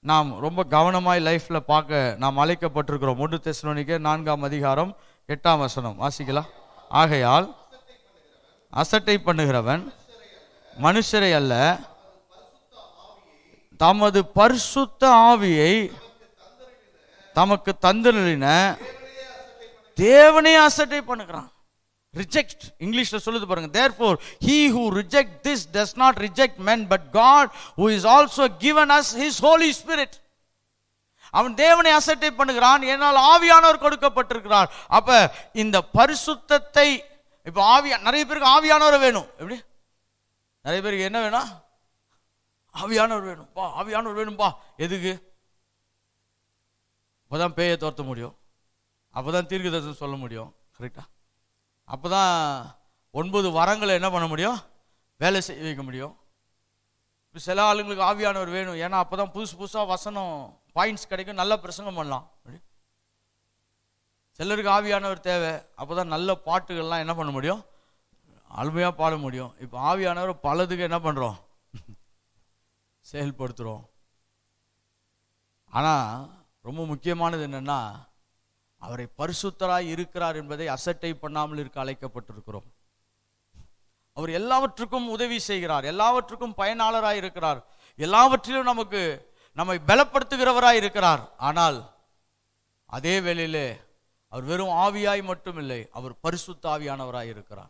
நாம் ரொம்ப கவனமாய் லைஃப்பில் பார்க்க நாம் அழைக்கப்பட்டிருக்கிறோம். ஒன்று தெசலோனிக்கர் நான்காம் அதிகாரம் எட்டாம் வசனம். வாசிக்கலாம். ஆகையால் அசட்டை பண்ணுகிறவன் மனுஷரை அல்ல தமது பரிசுத்த ஆவியை தமக்கு தந்திரின தேவனே அசட்டை பண்ணுகிறான். ரிஜெக்ட் இங்கிலீஷில் சொல்லுது பாருங்க. Therefore he who reject this does not reject men but God who is also given us his Holy Spirit அவன் தேவனை அசட்டை பண்ணுகிறான். என்னால் ஆவியானவர் கொடுக்கப்பட்டிருக்கிறார். அப்ப இந்த பரிசுத்தத்தை இப்ப ஆவியா நிறைய பேருக்கு ஆவியானவர் வேணும். எப்படி? நிறைய பேருக்கு என்ன வேணும்? ஆவியானவர் வேணும்பா ஆவியானவர் வேணும்பா எதுக்கு? அப்பதான் பேயை துரத்த முடியும். அப்பதான் தீர்க்கதர்சனம் சொல்ல முடியும். கரெக்டா அப்போ தான் ஒன்பது வரங்களை என்ன பண்ண முடியும்? வேலை செய்ய வைக்க முடியும். இப்போ சில ஆளுங்களுக்கு ஆவியானவர் வேணும். ஏன்னா அப்பதான் புதுசு புதுசாக வசனம் பாயிண்ட்ஸ் கிடைக்கும். நல்ல பிரசங்கம் பண்ணலாம். சிலருக்கு ஆவியானவர் தேவை. அப்போ தான் நல்ல பாட்டுகள்லாம் என்ன பண்ண முடியும்? அழுமையாக பாட முடியும். இப்போ ஆவியானவர் பலதுக்கு என்ன பண்ணுறோம் செயல்படுத்துறோம். ஆனால் ரொம்ப முக்கியமானது என்னென்னா அவரை பரிசுத்தராய் இருக்கிறார் என்பதை அசட்டை பண்ணாமல் இருக்க அழைக்கப்பட்டிருக்கிறோம். அவர் எல்லாவற்றுக்கும் உதவி செய்கிறார் எல்லாவற்றுக்கும் பயனாளராய் இருக்கிறார் எல்லாவற்றிலும் நமக்கு நம்மை பலப்படுத்துகிறவராய் இருக்கிறார். ஆனால் அதே வேளையிலே அவர் வெறும் ஆவியாய் மட்டும் இல்லை அவர் பரிசுத்த ஆவியானவராய் இருக்கிறார்.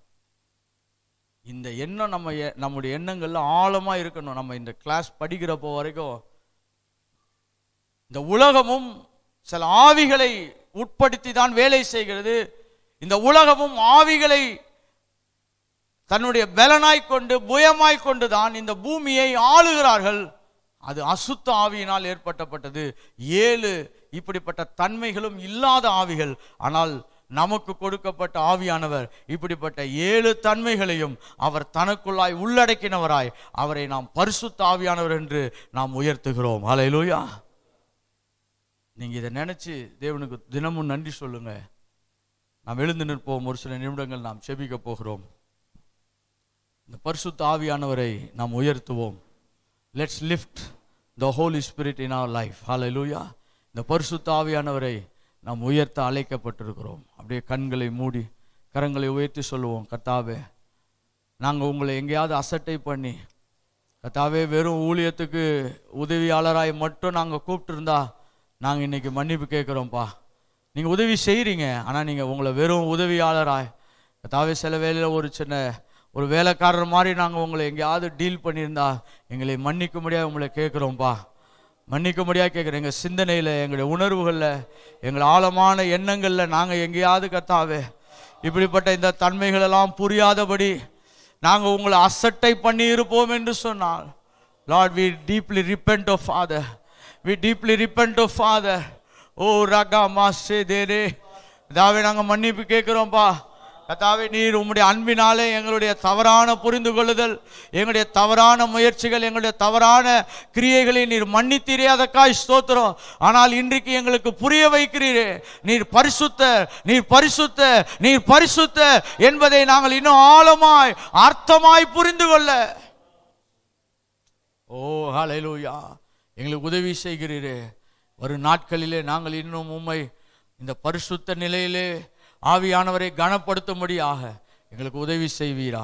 இந்த எண்ணம் நம்ம எ- நம்முடைய எண்ணங்கள்ல ஆழமா இருக்கணும். நம்ம இந்த கிளாஸ் படிக்கிறப்போ வரைக்கும் இந்த உலகமும் சில ஆவிகளை உட்படுத்தி தான் வேலை செய்கிறது. இந்த உலகமும் ஆவிகளை தன்னுடைய பலனாய் கொண்டு புயமாய் கொண்டு தான் இந்த பூமியை ஆளுகிறார்கள். அது அசுத்த ஆவியினால் ஏற்பட்டப்பட்டது. ஏழு இப்படிப்பட்ட தன்மைகளும் இல்லாத ஆவிகள். ஆனால் நமக்கு கொடுக்கப்பட்ட ஆவியானவர் இப்படிப்பட்ட ஏழு தன்மைகளையும் அவர் தனக்குள்ளாய் உள்ளடக்கினவராய் அவரை நாம் பரிசுத்த ஆவியானவர் என்று நாம் உயர்த்துகிறோம். அலையிலூயா நீங்கள் இதை நினச்சி தேவனுக்கு தினமும் நன்றி சொல்லுங்க. நாம் எழுந்து நிற்போம். ஒரு சில நிமிடங்கள் நாம் செபிக்க போகிறோம். இந்த பரிசுத்த ஆவியானவரை நாம் உயர்த்துவோம். Let's lift the holy spirit in our life ஹalleluya இந்த பரிசுத்த ஆவியானவரை நாம் உயர்த்த அழைக்கப்பட்டிருக்கிறோம். அப்படியே கண்களை மூடி கரங்களை உயர்த்தி சொல்லுவோம். கத்தாவே நாங்கள் உங்களை எங்கேயாவது அசட்டை பண்ணி கத்தாவே வெறும் ஊழியத்துக்கு உதவியாளராய் மட்டும் நாங்கள் கூப்பிட்டுருந்தா நாங்கள் இன்றைக்கி மன்னிப்பு கேட்குறோம்ப்பா. நீங்கள் உதவி செய்கிறீங்க ஆனால் நீங்கள் உங்களை வெறும் உதவியாளராக தாவே சில வேலையில் ஒரு சின்ன ஒரு வேலைக்காரர் மாதிரி நாங்கள் உங்களை எங்கேயாவது டீல் பண்ணியிருந்தா எங்களை மன்னிக்க முடியாது உங்களை கேட்குறோம்ப்பா. மன்னிக்க முடியாது கேட்குறோம் எங்கள் சிந்தனையில் எங்களுடைய உணர்வுகளில் எங்கள் ஆழமான எண்ணங்களில் நாங்கள் எங்கேயாவது கத்தாவே இப்படிப்பட்ட இந்த தன்மைகளெல்லாம் புரியாதபடி நாங்கள் உங்களை அசட்டை பண்ணி இருப்போம் என்று சொன்னால் Lord we deeply repent of Father we deeply repent of Father ஓ ரகா மாஸ்டே தேரே இதாவே நாங்கள் மன்னிப்பு கேட்குறோம்ப்பா கதாவே நீர் உம்முடைய அன்பினாலே எங்களுடைய தவறான புரிந்து கொள்ளுதல் எங்களுடைய தவறான முயற்சிகள் எங்களுடைய தவறான கிரியைகளை நீர் மன்னித்தீரே. அதற்காய் ஸ்தோத்திரம். ஆனால் இன்றைக்கு எங்களுக்கு புரிய வைக்கிறீரே. நீர் பரிசுத்த நீர் பரிசுத்த நீர் பரிசுத்த என்பதை நாங்கள் இன்னும் ஆழமாய் அர்த்தமாய் புரிந்து கொள்ள ஓ ஹalleluya. எங்களுக்கு உதவி செய்கிறீரே. வரும் நாட்களிலே நாங்கள் இன்னும் உண்மை இந்த பரிசுத்த நிலையிலே ஆவியானவரை கனப்படுத்தும்படியாக எங்களுக்கு உதவி செய்வீரா.